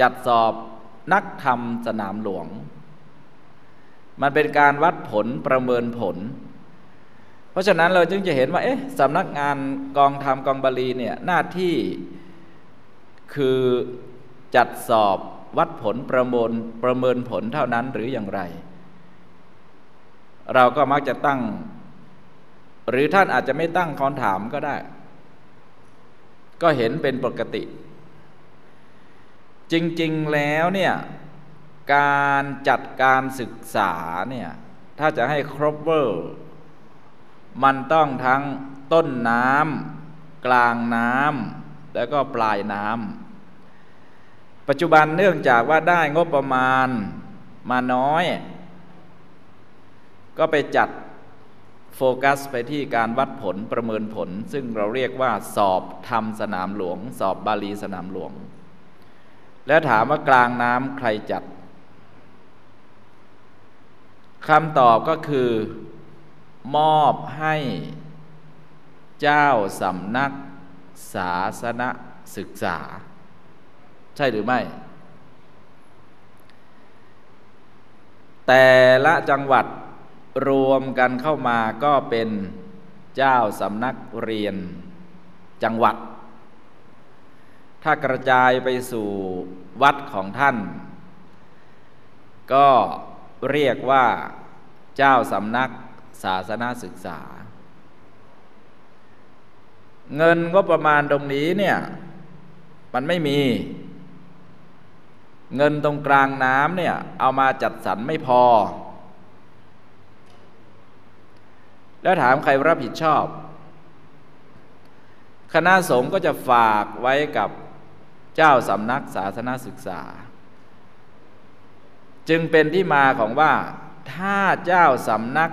จัดสอบนักธรรมสนามหลวง มันเป็นการวัดผลประเมินผล เพราะฉะนั้นเราจึงจะเห็นว่า เอ๊ะสำนักงานกองธรรมกองบาลีเนี่ยหน้าที่คือจัดสอบวัดผลประเมินประเมินผลเท่านั้นหรืออย่างไร เราก็มักจะตั้ง หรือท่านอาจจะไม่ตั้งคำถามก็ได้ ก็เห็นเป็นปกติ จริงๆแล้วเนี่ยการจัดการศึกษาเนี่ยถ้าจะให้ครบเวอร์มันต้องทั้งต้นน้ำกลางน้ำแล้วก็ปลายน้ำปัจจุบันเนื่องจากว่าได้งบประมาณมาน้อย ก็ไปจัด โฟกัสไปที่การวัดผลประเมินผล ซึ่งเราเรียกว่าสอบทำสนามหลวง สอบบาลีสนามหลวง แล้วถามว่ากลางน้ำใครจัดคำตอบก็คือ มอบให้เจ้าสำนักศาสนศึกษา ใช่หรือไม่ แต่ละจังหวัด รวมกันเข้ามาก็เป็นเจ้าสำนักเรียนจังหวัด ถ้ากระจายไปสู่วัดของท่าน ก็เรียกว่าเจ้าสำนักศาสนาศึกษา เงินก็ประมาณตรงนี้เนี่ย มันไม่มี เงินตรงกลางน้ำเนี่ย เอามาจัดสรรไม่พอ แล้วถามใครรับผิดชอบ คณะสงฆ์ก็จะฝากไว้กับเจ้าสำนักศาสนาศึกษา จึงเป็นที่มาของว่าถ้าเจ้าสำนัก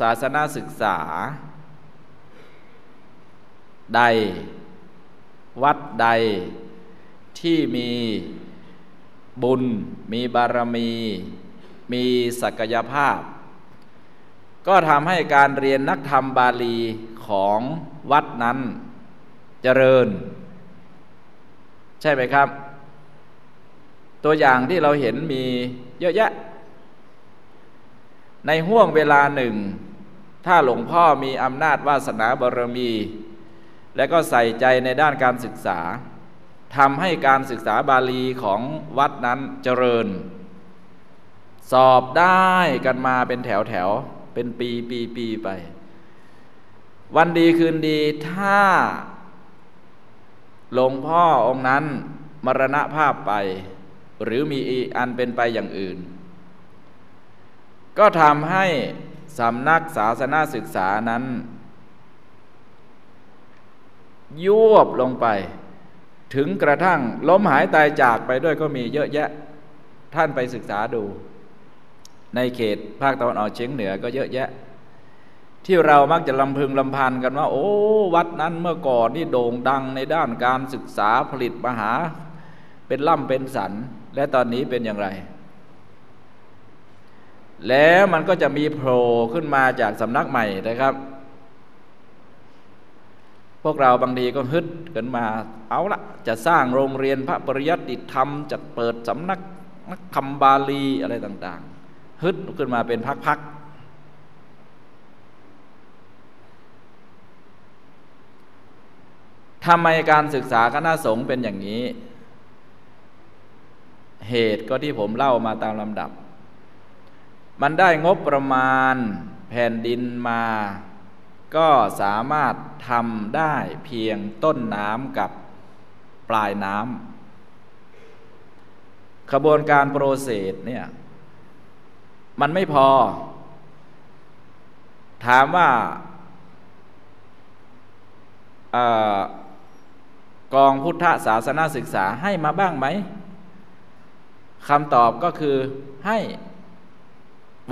ศาสนาศึกษา ใดวัดใดที่มีบุญ มีบารมี มีศักยภาพ ก็ทำให้การเรียนนักธรรมบาลีของวัดนั้นเจริญ ใช่ไหมครับ ตัวอย่างที่เราเห็นมีเยอะแยะ ในห่วงเวลาหนึ่ง ถ้าหลวงพ่อมีอำนาจวาสนาบารมี และก็ใส่ใจในด้านการศึกษาทำให้การศึกษาบาลีของวัดนั้นเจริญ สอบได้กันมาเป็นแถวแถว เป็นปีปีปีไป วันดีคืนดีถ้าหลวงพ่อองค์นั้นมรณภาพไป หรือมีอันเป็นไปอย่างอื่น ก็ทำให้สำนักศาสนาศึกษานั้น ยวบลงไป ถึงกระทั่งล้มหายตายจากไปด้วยก็มีเยอะแยะ ท่านไปศึกษาดู ในเขตภาคตะวันออกเฉียงเหนือก็เยอะแยะ ที่เรามักจะลำพึงลำพันกันว่า โอ้วัดนั้นเมื่อก่อนนี่โด่งดังในด้านการศึกษาผลิตมหา เป็นล่ำเป็นสัน และตอนนี้เป็นอย่างไร แล้วมันก็จะมีโผล่ขึ้นมาจากสำนักใหม่นะครับ พวกเราบางทีก็ฮึดกันมา เอาละจะสร้างโรงเรียนพระปริยัติธรรมจะเปิดสำนักนักคำบาลีอะไรต่างๆ ฮึดขึ้นมาเป็นพักๆทำไมการศึกษาคณะสงฆ์เป็นอย่างนี้ เหตุก็ที่ผมเล่ามาตามลำดับ มันได้งบประมาณแผ่นดินมา ก็สามารถทำได้เพียงต้นน้ำกับปลายน้ำขบวนการโปรเซสเนี่ย มันไม่พอ ถามว่าออกองพุทธศาสนาศึกษาให้มาบ้างไหมคำตอบก็คือให้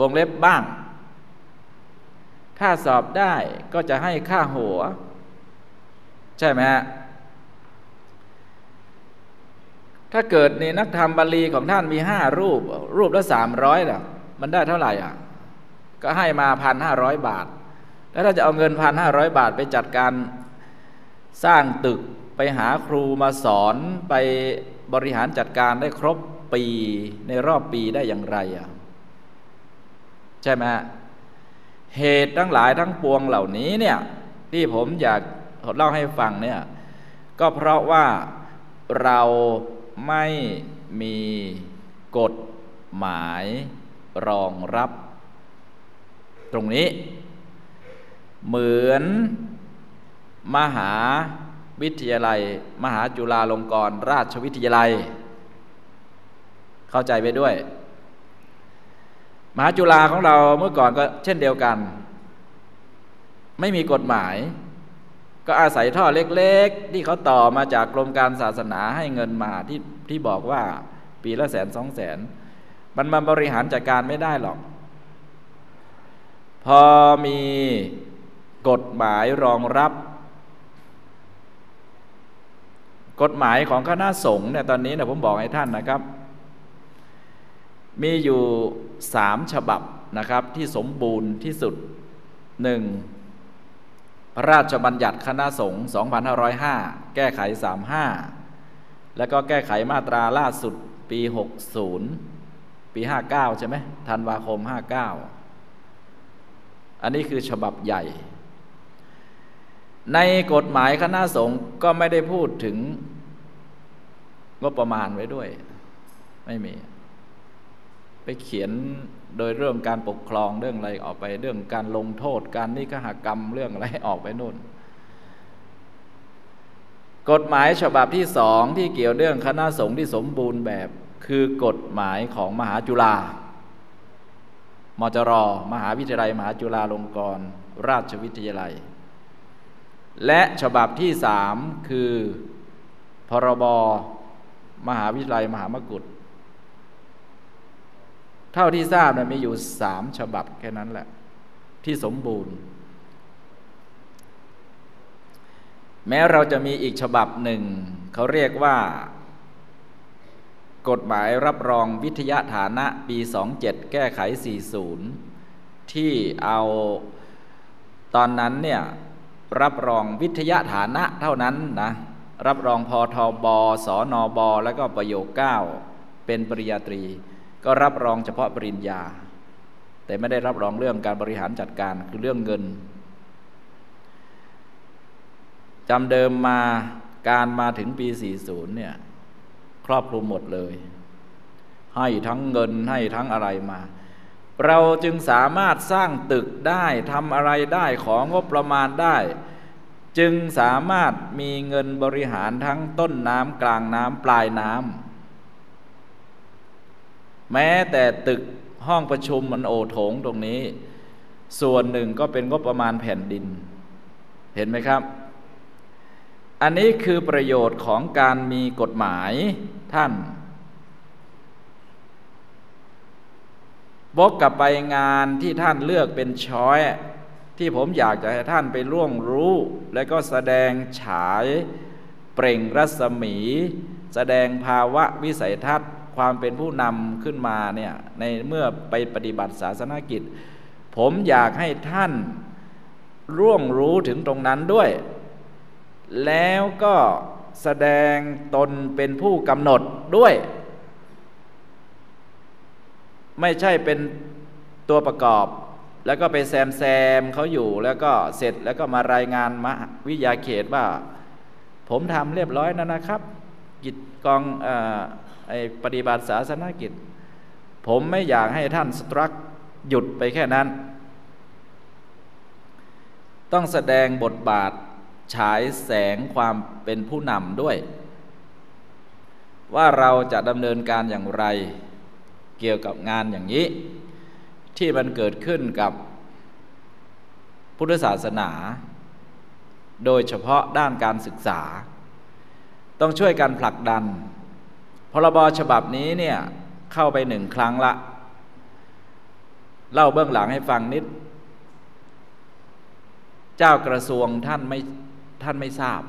วงเล็บบ้าง ถ้าสอบได้ก็จะให้ค่าหัว ใช่ไหมฮะถ้าเกิดในนักธรรมบาลีของท่านมีห้ารูป รูปละสามร้อยล่ะ มันได้เท่าไหร่อะ ก็ให้มาพันห้าร้อยบาท แล้วถ้าจะเอาเงินพันห้าร้อยบาทไปจัดการสร้างตึกไปหาครูมาสอนไปบริหารจัดการได้ครบปีในรอบปีได้อย่างไรอะใช่ไหมเหตุทั้งหลายทั้งปวงเหล่านี้เนี่ยที่ผมอยากเล่าให้ฟังเนี่ยก็เพราะว่าเราไม่มีกฎหมาย รองรับ ตรงนี้ เหมือนมหาวิทยาลัย มหาจุฬาลงกรณราชวิทยาลัย เข้าใจไปด้วย มหาจุฬาของเราเมื่อก่อนก็เช่นเดียวกัน ไม่มีกฎหมาย ก็อาศัยท่อเล็ก ๆ ที่เขาต่อมาจากกรมการศาสนาให้เงินมาที่ที่บอกว่าปีละแสนสองแสน มันมาบริหารจัดการไม่ได้หรอก พอมีกฎหมายรองรับ กฎหมายของคณะสงฆ์เนี่ยตอนนี้เนี่ยผมบอกให้ท่านนะครับ มีอยู่สามฉบับนะครับที่สมบูรณ์ที่สุดหนึ่งพระราชบัญญัติคณะสงฆ์2505 แก้ไข 35 แล้วก็แก้ไขมาตราล่าสุดปี 60 ปี59ใช่ไหมธันวาคม59อันนี้คือฉบับใหญ่ ในกฎหมายคณะสงฆ์ก็ไม่ได้พูดถึงงบประมาณไว้ด้วย ไม่มี ไปเขียนโดยเรื่องการปกครองเรื่องอะไรออกไปเรื่องการลงโทษ การนิคหกรรมเรื่องอะไรออกไปนู่น กฎหมายฉบับที่สองที่เกี่ยวเรื่องคณะสงฆ์ที่สมบูรณ์แบบ คือกฎหมายของมหาจุฬามจร มหาวิทยาลัย มหาจุฬาลงกรณราชวิทยาลัย และฉบับที่สามคือ พรบ มหาวิทยาลัย มหามกุฏเท่าที่ทราบนะมีอยู่สามฉบับแค่นั้นแหละ ที่สมบูรณ์ แม้เราจะมีอีกฉบับหนึ่ง เขาเรียกว่า กฎหมายรับรองวิทยาฐานะปี 27 แก้ไข 40 ที่เอาตอนนั้นเนี่ยรับรองวิทยาฐานะเท่านั้นนะรับรองพอทอบอสอนอบอแล้วก็ประโยค 9 เป็นปริญญาตรี ก็รับรองเฉพาะปริญญา แต่ไม่ได้รับรองเรื่องการบริหารจัดการคือเรื่องเงินจำเดิมมาการมาถึงปี 40 เนี่ย ครอบคลุมหมดเลย ให้ทั้งเงินให้ทั้งอะไรมา เราจึงสามารถสร้างตึกได้ทำอะไรได้ของงบประมาณได้ จึงสามารถมีเงินบริหารทั้งต้นน้ำกลางน้ำปลายน้ำแม้แต่ตึกห้องประชุมมันโอโถงตรงนี้ ส่วนหนึ่งก็เป็นงบประมาณแผ่นดิน เห็นไหมครับ อันนี้คือประโยชน์ของการมีกฎหมายท่านบกกลับไปงานที่ท่านเลือกเป็นช้อยที่ผมอยากจะให้ท่านไปร่วงรู้ และก็แสดงฉายเปล่งรัศมี แสดงภาวะวิสัยทัศน์ ความเป็นผู้นำขึ้นมาเนี่ยในเมื่อไปปฏิบัติศาสนกิจ ผมอยากให้ท่านร่วงรู้ถึงตรงนั้นด้วย แล้วก็แสดงตนเป็นผู้กำหนดด้วย ไม่ใช่เป็นตัวประกอบ แล้วก็ไปแซมแซมเขาอยู่แล้วก็เสร็จแล้วก็มารายงานมาวิทยาเขตว่า ผมทำเรียบร้อยนะนะครับ กิจกองไอปฏิบัติศาสนกิจ ผมไม่อยากให้ท่านสตรักหยุดไปแค่นั้น ต้องแสดงบทบาท ฉายแสงความเป็นผู้นำด้วย ว่าเราจะดำเนินการอย่างไร เกี่ยวกับงานอย่างนี้ ที่มันเกิดขึ้นกับพุทธศาสนา โดยเฉพาะด้านการศึกษา ต้องช่วยกันผลักดัน พรบฉบับนี้เนี่ยเข้าไปหนึ่งครั้งละ เล่าเบื้องหลังให้ฟังนิด เจ้ากระทรวงท่านไม่ ท่านไม่ทราบ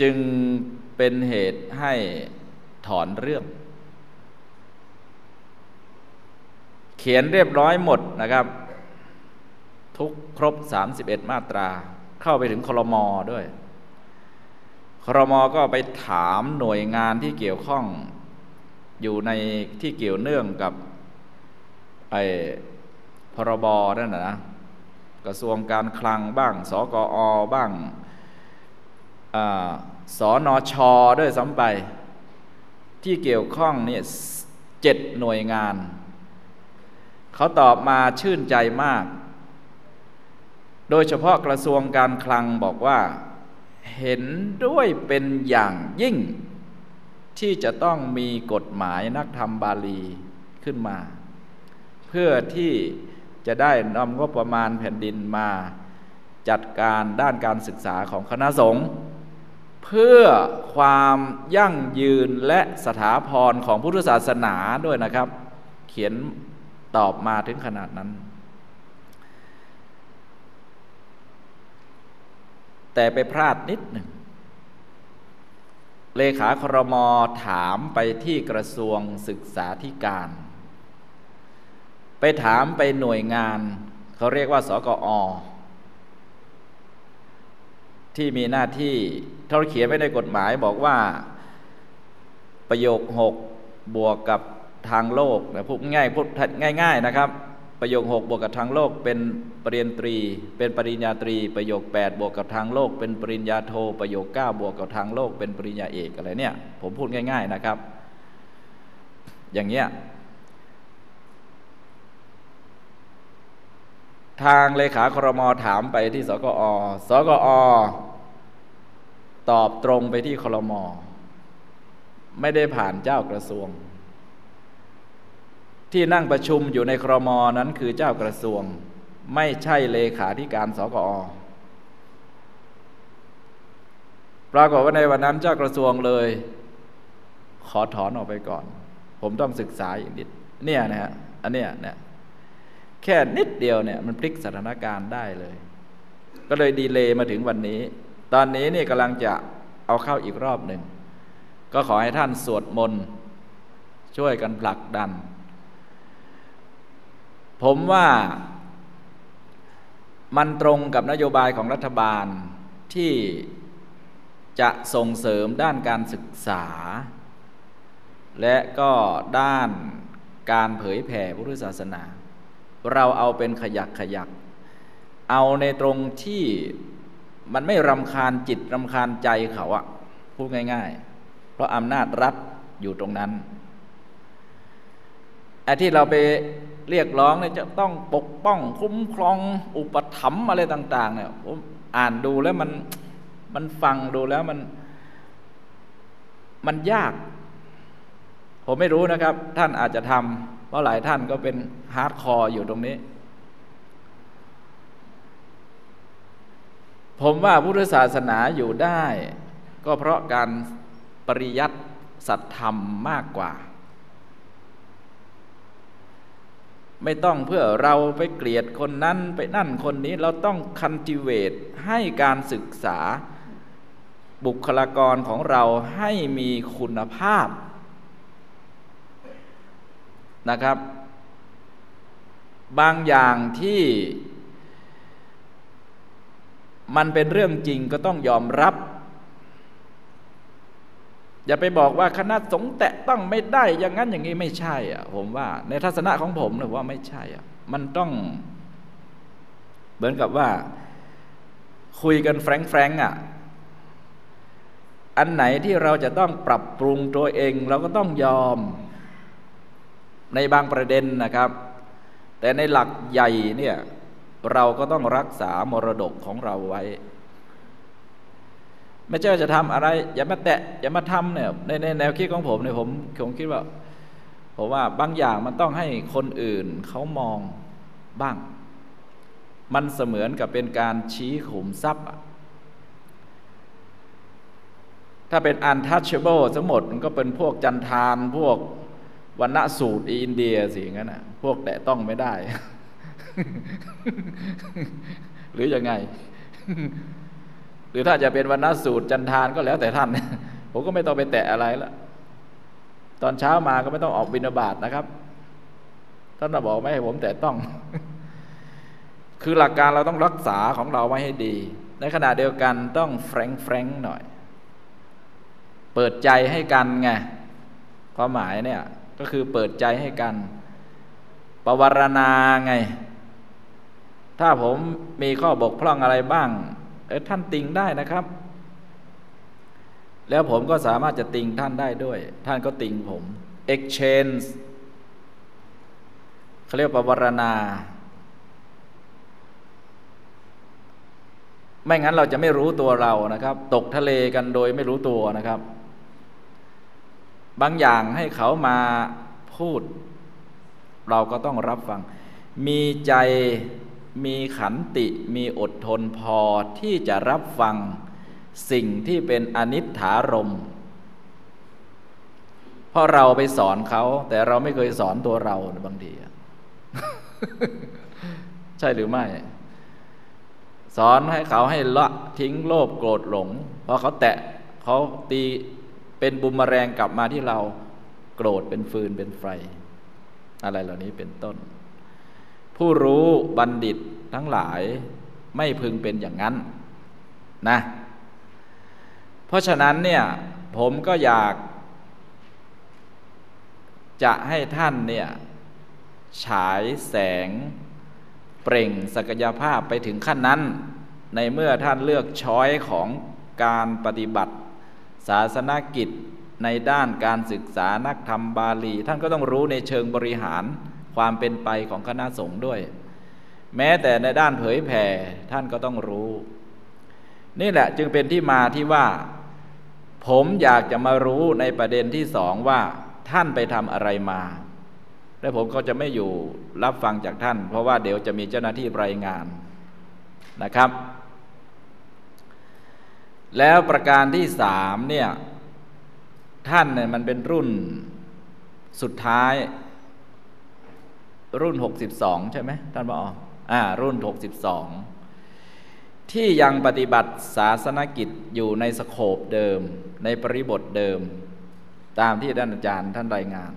จึงเป็นเหตุให้ถอนเรื่อง เขียนเรียบร้อยหมดนะครับ ทุกครบ 31 มาตรา เข้าไปถึงคลมอด้วยคลมอก็ไปถามหน่วยงานที่เกี่ยวข้องอยู่ในที่เกี่ยวเนื่องกับไอ รบนั่นนะกระทรวงการคลังบ้าง สกอบ้างสอนอชอด้วยซ้ำไป ที่เกี่ยวข้องเนี่ยเจ็ดหน่วยงาน เขาตอบมาชื่นใจมาก โดยเฉพาะกระทรวงการคลังบอกว่า เห็นด้วยเป็นอย่างยิ่ง ที่จะต้องมีกฎหมายนักธรรมบาลีขึ้นมา เพื่อที่ จะได้นำงบประมาณแผ่นดินมาจัดการด้านการศึกษาของคณะสงฆ์เพื่อความยั่งยืนและสถาพรของพุทธศาสนาด้วยนะครับ เขียนตอบมาถึงขนาดนั้น แต่ไปพลาดนิดหนึ่งเลขาครมถามไปที่กระทรวงศึกษาธิการ ไปถามไปหน่วยงาน เขาเรียกว่าสกอ ที่มีหน้าที่เขาเขียนไว้ในกฎหมายบอกว่าประโยคหกบวกกับทางโลกนะพูดง่ายพูดง่าย ๆนะครับ ประโยคหกบวกกับทางโลกเป็นปริญญาตรี เป็นปริญญาตรี ประโยคแปดบวกกับทางโลก เป็นปริญญาโท ประโยคเก้าบวกกับทางโลก เป็นปริญญาเอกอะไรเนี่ย ผมพูดง่าย ๆนะครับ อย่างเงี้ย ทางเลขาครมถามไปที่สกอ สกอ ตอบตรงไปที่ครม ไม่ได้ผ่านเจ้ากระทรวง ที่นั่งประชุมอยู่ในครมนั้นคือเจ้ากระทรวง ไม่ใช่เลขาธิการสกอ ปรากฏว่าในวันนั้นเจ้ากระทรวงเลย ขอถอนออกไปก่อน ผมต้องศึกษาอีกนิด เนี่ยนะฮะ อันเนี้ยเนี่ย แค่นิดเดียวเนี่ยมันพลิกสถานการณ์ได้เลย ก็เลยดีเลย์มาถึงวันนี้ ตอนนี้นี่กำลังจะเอาเข้าอีกรอบหนึ่ง ก็ขอให้ท่านสวดมนต์ช่วยกันผลักดัน ผมว่ามันตรงกับนโยบายของรัฐบาลที่จะส่งเสริมด้านการศึกษา และก็ด้านการเผยแผ่พุทธศาสนา เราเอาเป็นขยักขยัก เอาในตรงที่มันไม่รำคาญจิตรำคาญใจเขาอะพูดง่าย ๆ เพราะอำนาจรัฐอยู่ตรงนั้นไอ้ที่เราไปเรียกร้องเนี่ยจะต้องปกป้องคุ้มครองอุปถัมภ์อะไรต่าง ๆ เนี่ยผมอ่านดูแล้วมันมันฟังดูแล้วมันมันยาก ผมไม่รู้นะครับ ท่านอาจจะทำ เพราะหลายท่านก็เป็น hardcore อยู่ตรงนี้ ผมว่าพุทธศาสนาอยู่ได้ ก็เพราะการปริยัติสัทธรรมมากกว่า ไม่ต้องเพื่อเราไปเกลียดคนนั้นไปนั่นคนนี้เราต้อง cultivateให้การศึกษาบุคลากรของเราให้มีคุณภาพ นะครับ บางอย่างที่มันเป็นเรื่องจริงก็ต้องยอมรับ อย่าไปบอกว่าคณะสงฆ์แตะต้องไม่ได้อย่างนั้นอย่างนี้ไม่ใช่อะผมว่า ในทัศนะของผมเนี่ยว่าไม่ใช่อะมันต้อง เหมือนกับว่า คุยกันแฟรงๆอะอันไหนที่เราจะต้องปรับปรุงตัวเอง เราก็ต้องยอม ในบางประเด็นนะครับ แต่ในหลักใหญ่เนี่ยเราก็ต้องรักษามรดกของเราไว้ ไม่ใช่จะทำอะไร อย่ามาแตะอย่ามาทำเนี่ยในในแนวคิดของผมเนี่ยผมผมคิดว่าผมว่าบางอย่างมันต้องให้คนอื่นเขามองบ้าง มันเสมือนกับเป็นการชี้ขุมทรัพย์ถ้าเป็น untouchable ทั้งหมดมันก็เป็นพวกจันทานพวก วันณะสูตรอินเดียสิงั้นนะพวกแตะต้องไม่ได้ หรืออยังไง หรือถ้าจะเป็นวันนสูตรจันทานก็แล้วแต่ท่าน ผมก็ไม่ต้องไปแตะอะไรละตอนเช้ามาก็ไม่ต้องออกบินาบาตนะครับท่านบอกไม่ให้ผมแต่ต้อง คือหลักการเราต้องรักษาของเราไว้ให้ดี ในขณะเดียวกันต้องแฟรงแฟรงหน่อย เปิดใจให้กันไงความหมายเนี่ย ก็คือเปิดใจให้กันปวารณาไง ถ้าผมมีข้อบกพร่องอะไรบ้าง เออท่านติงได้นะครับ แล้วผมก็สามารถจะติงท่านได้ด้วย ท่านก็ติงผม exchange เขาเรียกปวารณา ไม่งั้นเราจะไม่รู้ตัวเรานะครับ ตกทะเลกันโดยไม่รู้ตัวนะครับ บางอย่างให้เขามาพูด เราก็ต้องรับฟัง มีใจมีขันติมีอดทนพอที่จะรับฟังสิ่งที่เป็นอนิจฐารมเพราะเราไปสอนเขา แต่เราไม่เคยสอนตัวเราบางทีใช่หรือไม่ สอนให้เขาให้ละทิ้งโลภโกรธหลงพอเขาแตะเขาตี เป็นบุมแรงกลับมาที่เราโกรธเป็นฟืนเป็นไฟ อะไรเหล่านี้เป็นต้น ผู้รู้บัณฑิตทั้งหลายไม่พึงเป็นอย่างนั้นนะ เพราะฉะนั้นเนี่ยผมก็อยาก จะให้ท่านเนี่ยฉายแสงเปล่งศักยภาพไปถึงขั้นนั้น ในเมื่อท่านเลือกช้อยของการปฏิบัติ ศาสนกิจในด้านการศึกษานักธรรมบาลี ท่านก็ต้องรู้ในเชิงบริหารความเป็นไปของคณะสงฆ์ด้วย แม้แต่ในด้านเผยแผ่ท่านก็ต้องรู้ นี่แหละจึงเป็นที่มาที่ว่า ผมอยากจะมารู้ในประเด็นที่สองว่าท่านไปทำอะไรมา และผมก็จะไม่อยู่รับฟังจากท่าน เพราะว่าเดี๋ยวจะมีเจ้าหน้าที่รายงานนะครับ แล้วประการที่สามเนี่ยท่านเนี่ยมันเป็นรุ่นสุดท้าย รุ่น 62 ใช่ไหมท่านบอกอ่ารุ่น 62 ที่ยังปฏิบัติศาสนกิจอยู่ในสโคปเดิม ในปริบทเดิม ตามที่ท่านอาจารย์ท่านรายงาน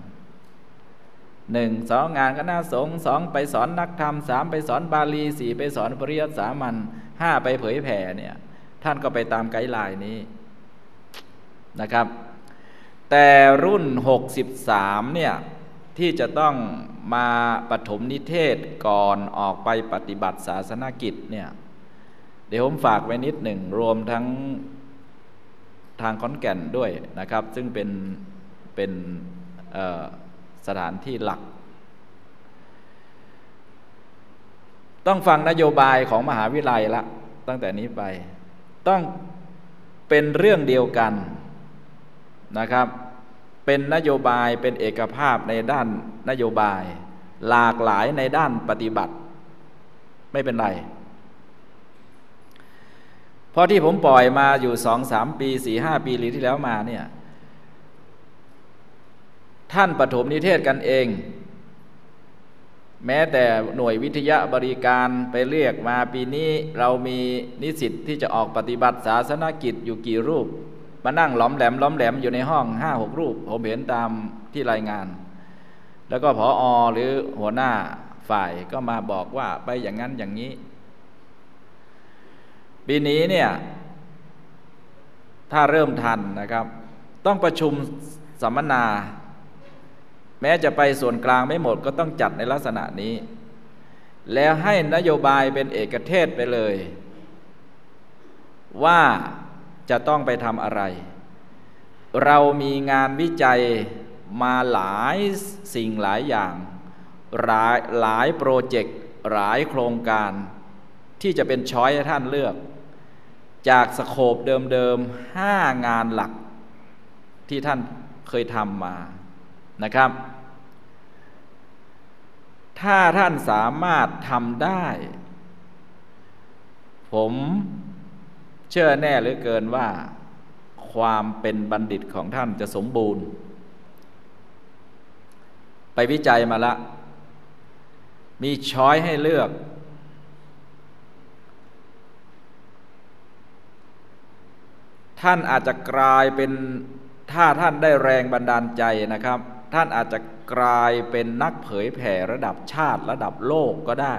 หนึ่งสองงานคณะสงสองไปสอนนักธรรมสามไปสอนบาลีสี่ไปสอนปริยัติสามัญห้าไปเผยแผ่เนี่ย ท่านก็ไปตามไกด์ไลน์นี้นะครับ แต่รุ่น 63 เนี่ย ที่จะต้องมาปฐมนิเทศก่อนออกไปปฏิบัติศาสนกิจเนี่ย เดี๋ยวผมฝากไว้นิดหนึ่ง รวมทั้งทางขอนแก่นด้วยนะครับ ซึ่งเป็นเป็นสถานที่หลัก ต้องฟังนโยบายของมหาวิทยาลัยละ ตั้งแต่นี้ไป ต้องเป็นเรื่องเดียวกันนะครับ เป็นนโยบายเป็นเอกภาพในด้านนโยบาย หลากหลายในด้านปฏิบัติ ไม่เป็นไรเพราะที่ผมปล่อยมาอยู่สองสามปีสี่ห้าปีหรือที่แล้วมาเนี่ย ท่านปฐมนิเทศกันเอง แม้แต่หน่วยวิทยาบริการไปเรียกมาปีนี้เรามีนิสิตที่จะออกปฏิบัติศาสนกิจอยู่กี่รูป มานั่งหลอมแหลมล้อมแหลมอยู่ในห้องห้าหกรูป ผมเห็นตามที่รายงาน แล้วก็พออหรือหัวหน้าฝ่ายก็มาบอกว่าไปอย่างนั้นอย่างนี้ ปีนี้เนี่ย ถ้าเริ่มทันนะครับ ต้องประชุมสัมมนา แม้จะไปส่วนกลางไม่หมดก็ต้องจัดในลักษณะนี้ แล้วให้นโยบายเป็นเอกเทศไปเลย ว่าจะต้องไปทำอะไร เรามีงานวิจัยมาหลายสิ่งหลายอย่างหลายหลายโปรเจกต์หลายโครงการ ที่จะเป็นช้อยให้ท่านเลือก จากสโคปเดิมๆห้างานหลักที่ท่านเคยทำมานะครับ ถ้าท่านสามารถทำได้ ผมเชื่อแน่เหรือเกินว่า ความเป็นบัณฑิตของท่านจะสมบูรณ์ ไปวิจัยมาละ มีช้อยให้เลือก ท่านอาจจะกลายเป็นถ้าท่านได้แรงบันดาลใจนะครับ ท่านอาจจะกลายเป็นนักเผยแผ่ระดับชาติระดับโลกก็ได้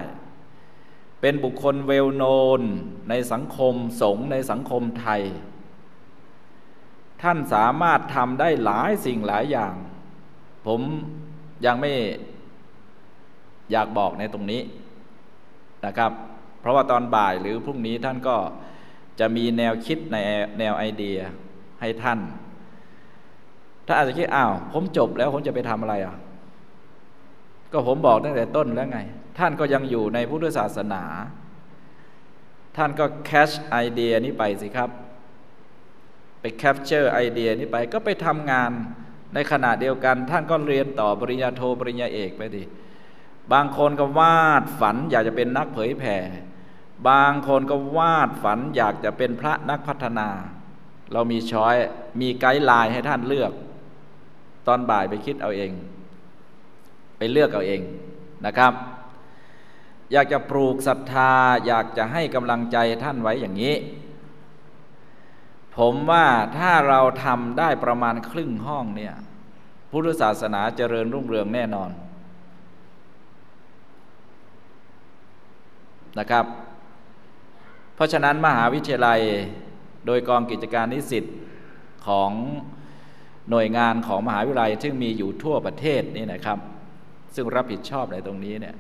เป็นบุคคลเวลโนนในสังคมสงฆ์ในสังคมไทย ท่านสามารถทำได้หลายสิ่งหลายอย่าง ผมยังไม่อยากบอกในตรงนี้นะครับ เพราะว่าตอนบ่ายหรือพรุ่งนี้ท่านก็จะมีแนวคิดในแนวไอเดียให้ท่าน ถ้าอาจจะคิดอ้าว ผมจบแล้วผมจะไปทำอะไรอะ ก็ผมบอกตั้งแต่ต้นแล้วไง ท่านก็ยังอยู่ในพุทธศาสนา ท่านก็ catch ไอเดียนี้ไปสิครับ ไป capture ไอเดียนี้ไป ก็ไปทำงานในขณะเดียวกัน ท่านก็เรียนต่อปริญญาโทปริญญาเอกไปดิบางคนก็วาดฝันอยากจะเป็นนักเผยแผ่ บางคนก็วาดฝันอยากจะเป็นพระนักพัฒนา เรามีช้อยมีไกด์ไลน์ให้ท่านเลือก ตอนบ่ายไปคิดเอาเอง ไปเลือกเอาเองนะครับ อยากจะปลูกศรัทธา อยากจะให้กำลังใจท่านไว้อย่างนี้ ผมว่าถ้าเราทำได้ประมาณครึ่งห้องเนี่ยพุทธศาสนาเจริญรุ่งเรืองแน่นอนนะครับ เพราะฉะนั้นมหาวิทยาลัยโดยกองกิจการนิสิตของ หน่วยงานของมหาวิทยาลัยซึ่งมีอยู่ทั่วประเทศนี่นะครับ ซึ่งรับผิดชอบในตรงนี้เนี่ย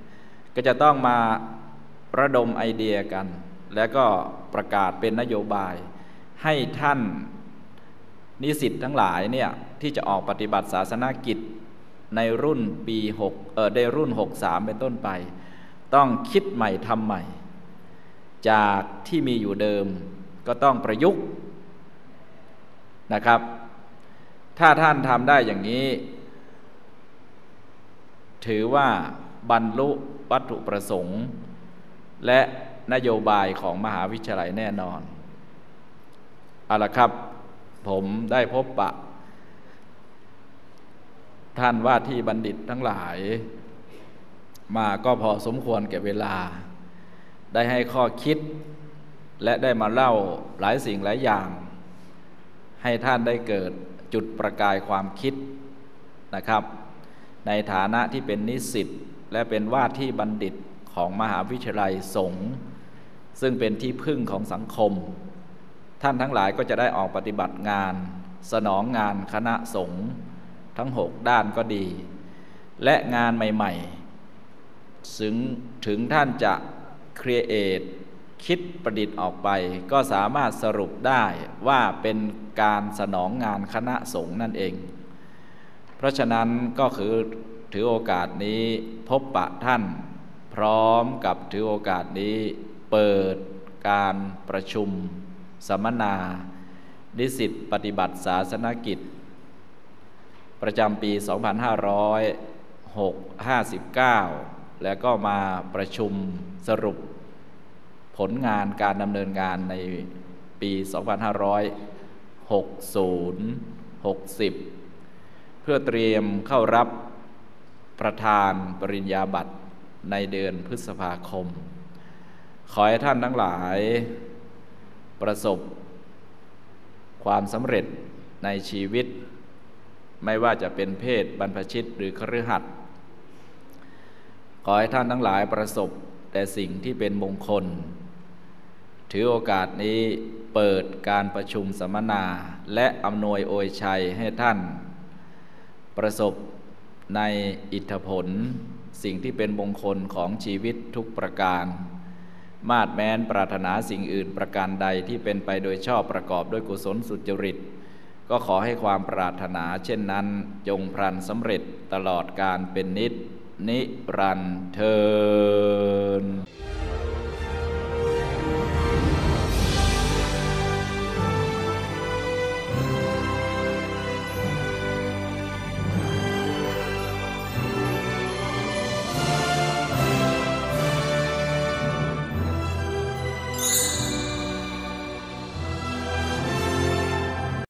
ก็จะต้องมาระดมไอเดียกัน แล้วก็ประกาศเป็นนโยบาย ให้ท่านนิสิตทั้งหลายเนี่ยที่จะออกปฏิบัติศาสนากิจในรุ่นปี6เออได้รุ่น 63 เป็นต้นไป ต้องคิดใหม่ทำใหม่ จากที่มีอยู่เดิมก็ต้องประยุกต์นะครับ ถ้าท่านทำได้อย่างนี้ ถือว่าบรรลุวัตถุประสงค์ และนโยบายของมหาวิทยาลัยแน่นอนเอาละครับ ผมได้พบปะ ท่านว่าที่บัณฑิตทั้งหลาย มาก็พอสมควรแก่เวลา ได้ให้ข้อคิด และได้มาเล่าหลายสิ่งหลายอย่าง ให้ท่านได้เกิด จุดประกายความคิดนะครับ ในฐานะที่เป็นนิสิตและเป็นว่าที่บัณฑิตของมหาวิทยาลัยสงฆ์ซึ่งเป็นที่พึ่งของสังคม ท่านทั้งหลายก็จะได้ออกปฏิบัติงาน สนองงานคณะสงฆ์ทั้งหกด้านก็ดี และงานใหม่ ๆ ถึงถึงท่านจะครีเอท คิดประดิษฐ์ออกไป ก็สามารถสรุปได้ว่าเป็นการสนองงานคณะสงฆ์นั่นเอง เพราะฉะนั้นก็คือถือโอกาสนี้พบปะท่าน พร้อมกับถือโอกาสนี้เปิดการประชุม สัมมนาดิสิตปฏิบัติศาสนกิจ ประจำปี 2559 แล้วก็มาประชุมสรุป ผลงานการดำเนินงานในปี 2560 60 เพื่อเตรียมเข้ารับประธานปริญญาบัตรในเดือนพฤษภาคม ขอให้ท่านทั้งหลายประสบความสำเร็จในชีวิต ไม่ว่าจะเป็นเพศบรรพชิตหรือครือขัดขอให้ท่านทั้งหลายประสบแต่สิ่งที่เป็นมงคล ถือโอกาสนี้เปิดการประชุมสัมมนา และอำนวยโอยชัยให้ท่าน ประสบในอิทธผล สิ่งที่เป็นมงคลของชีวิตทุกประการ มาดแม้นปรารถนาสิ่งอื่นประการใดที่เป็นไปโดยชอบประกอบด้วยกุศลสุจริต ก็ขอให้ความปรารถนาเช่นนั้น จงพลันสำเร็จตลอดการเป็นนิจนิรันเทิน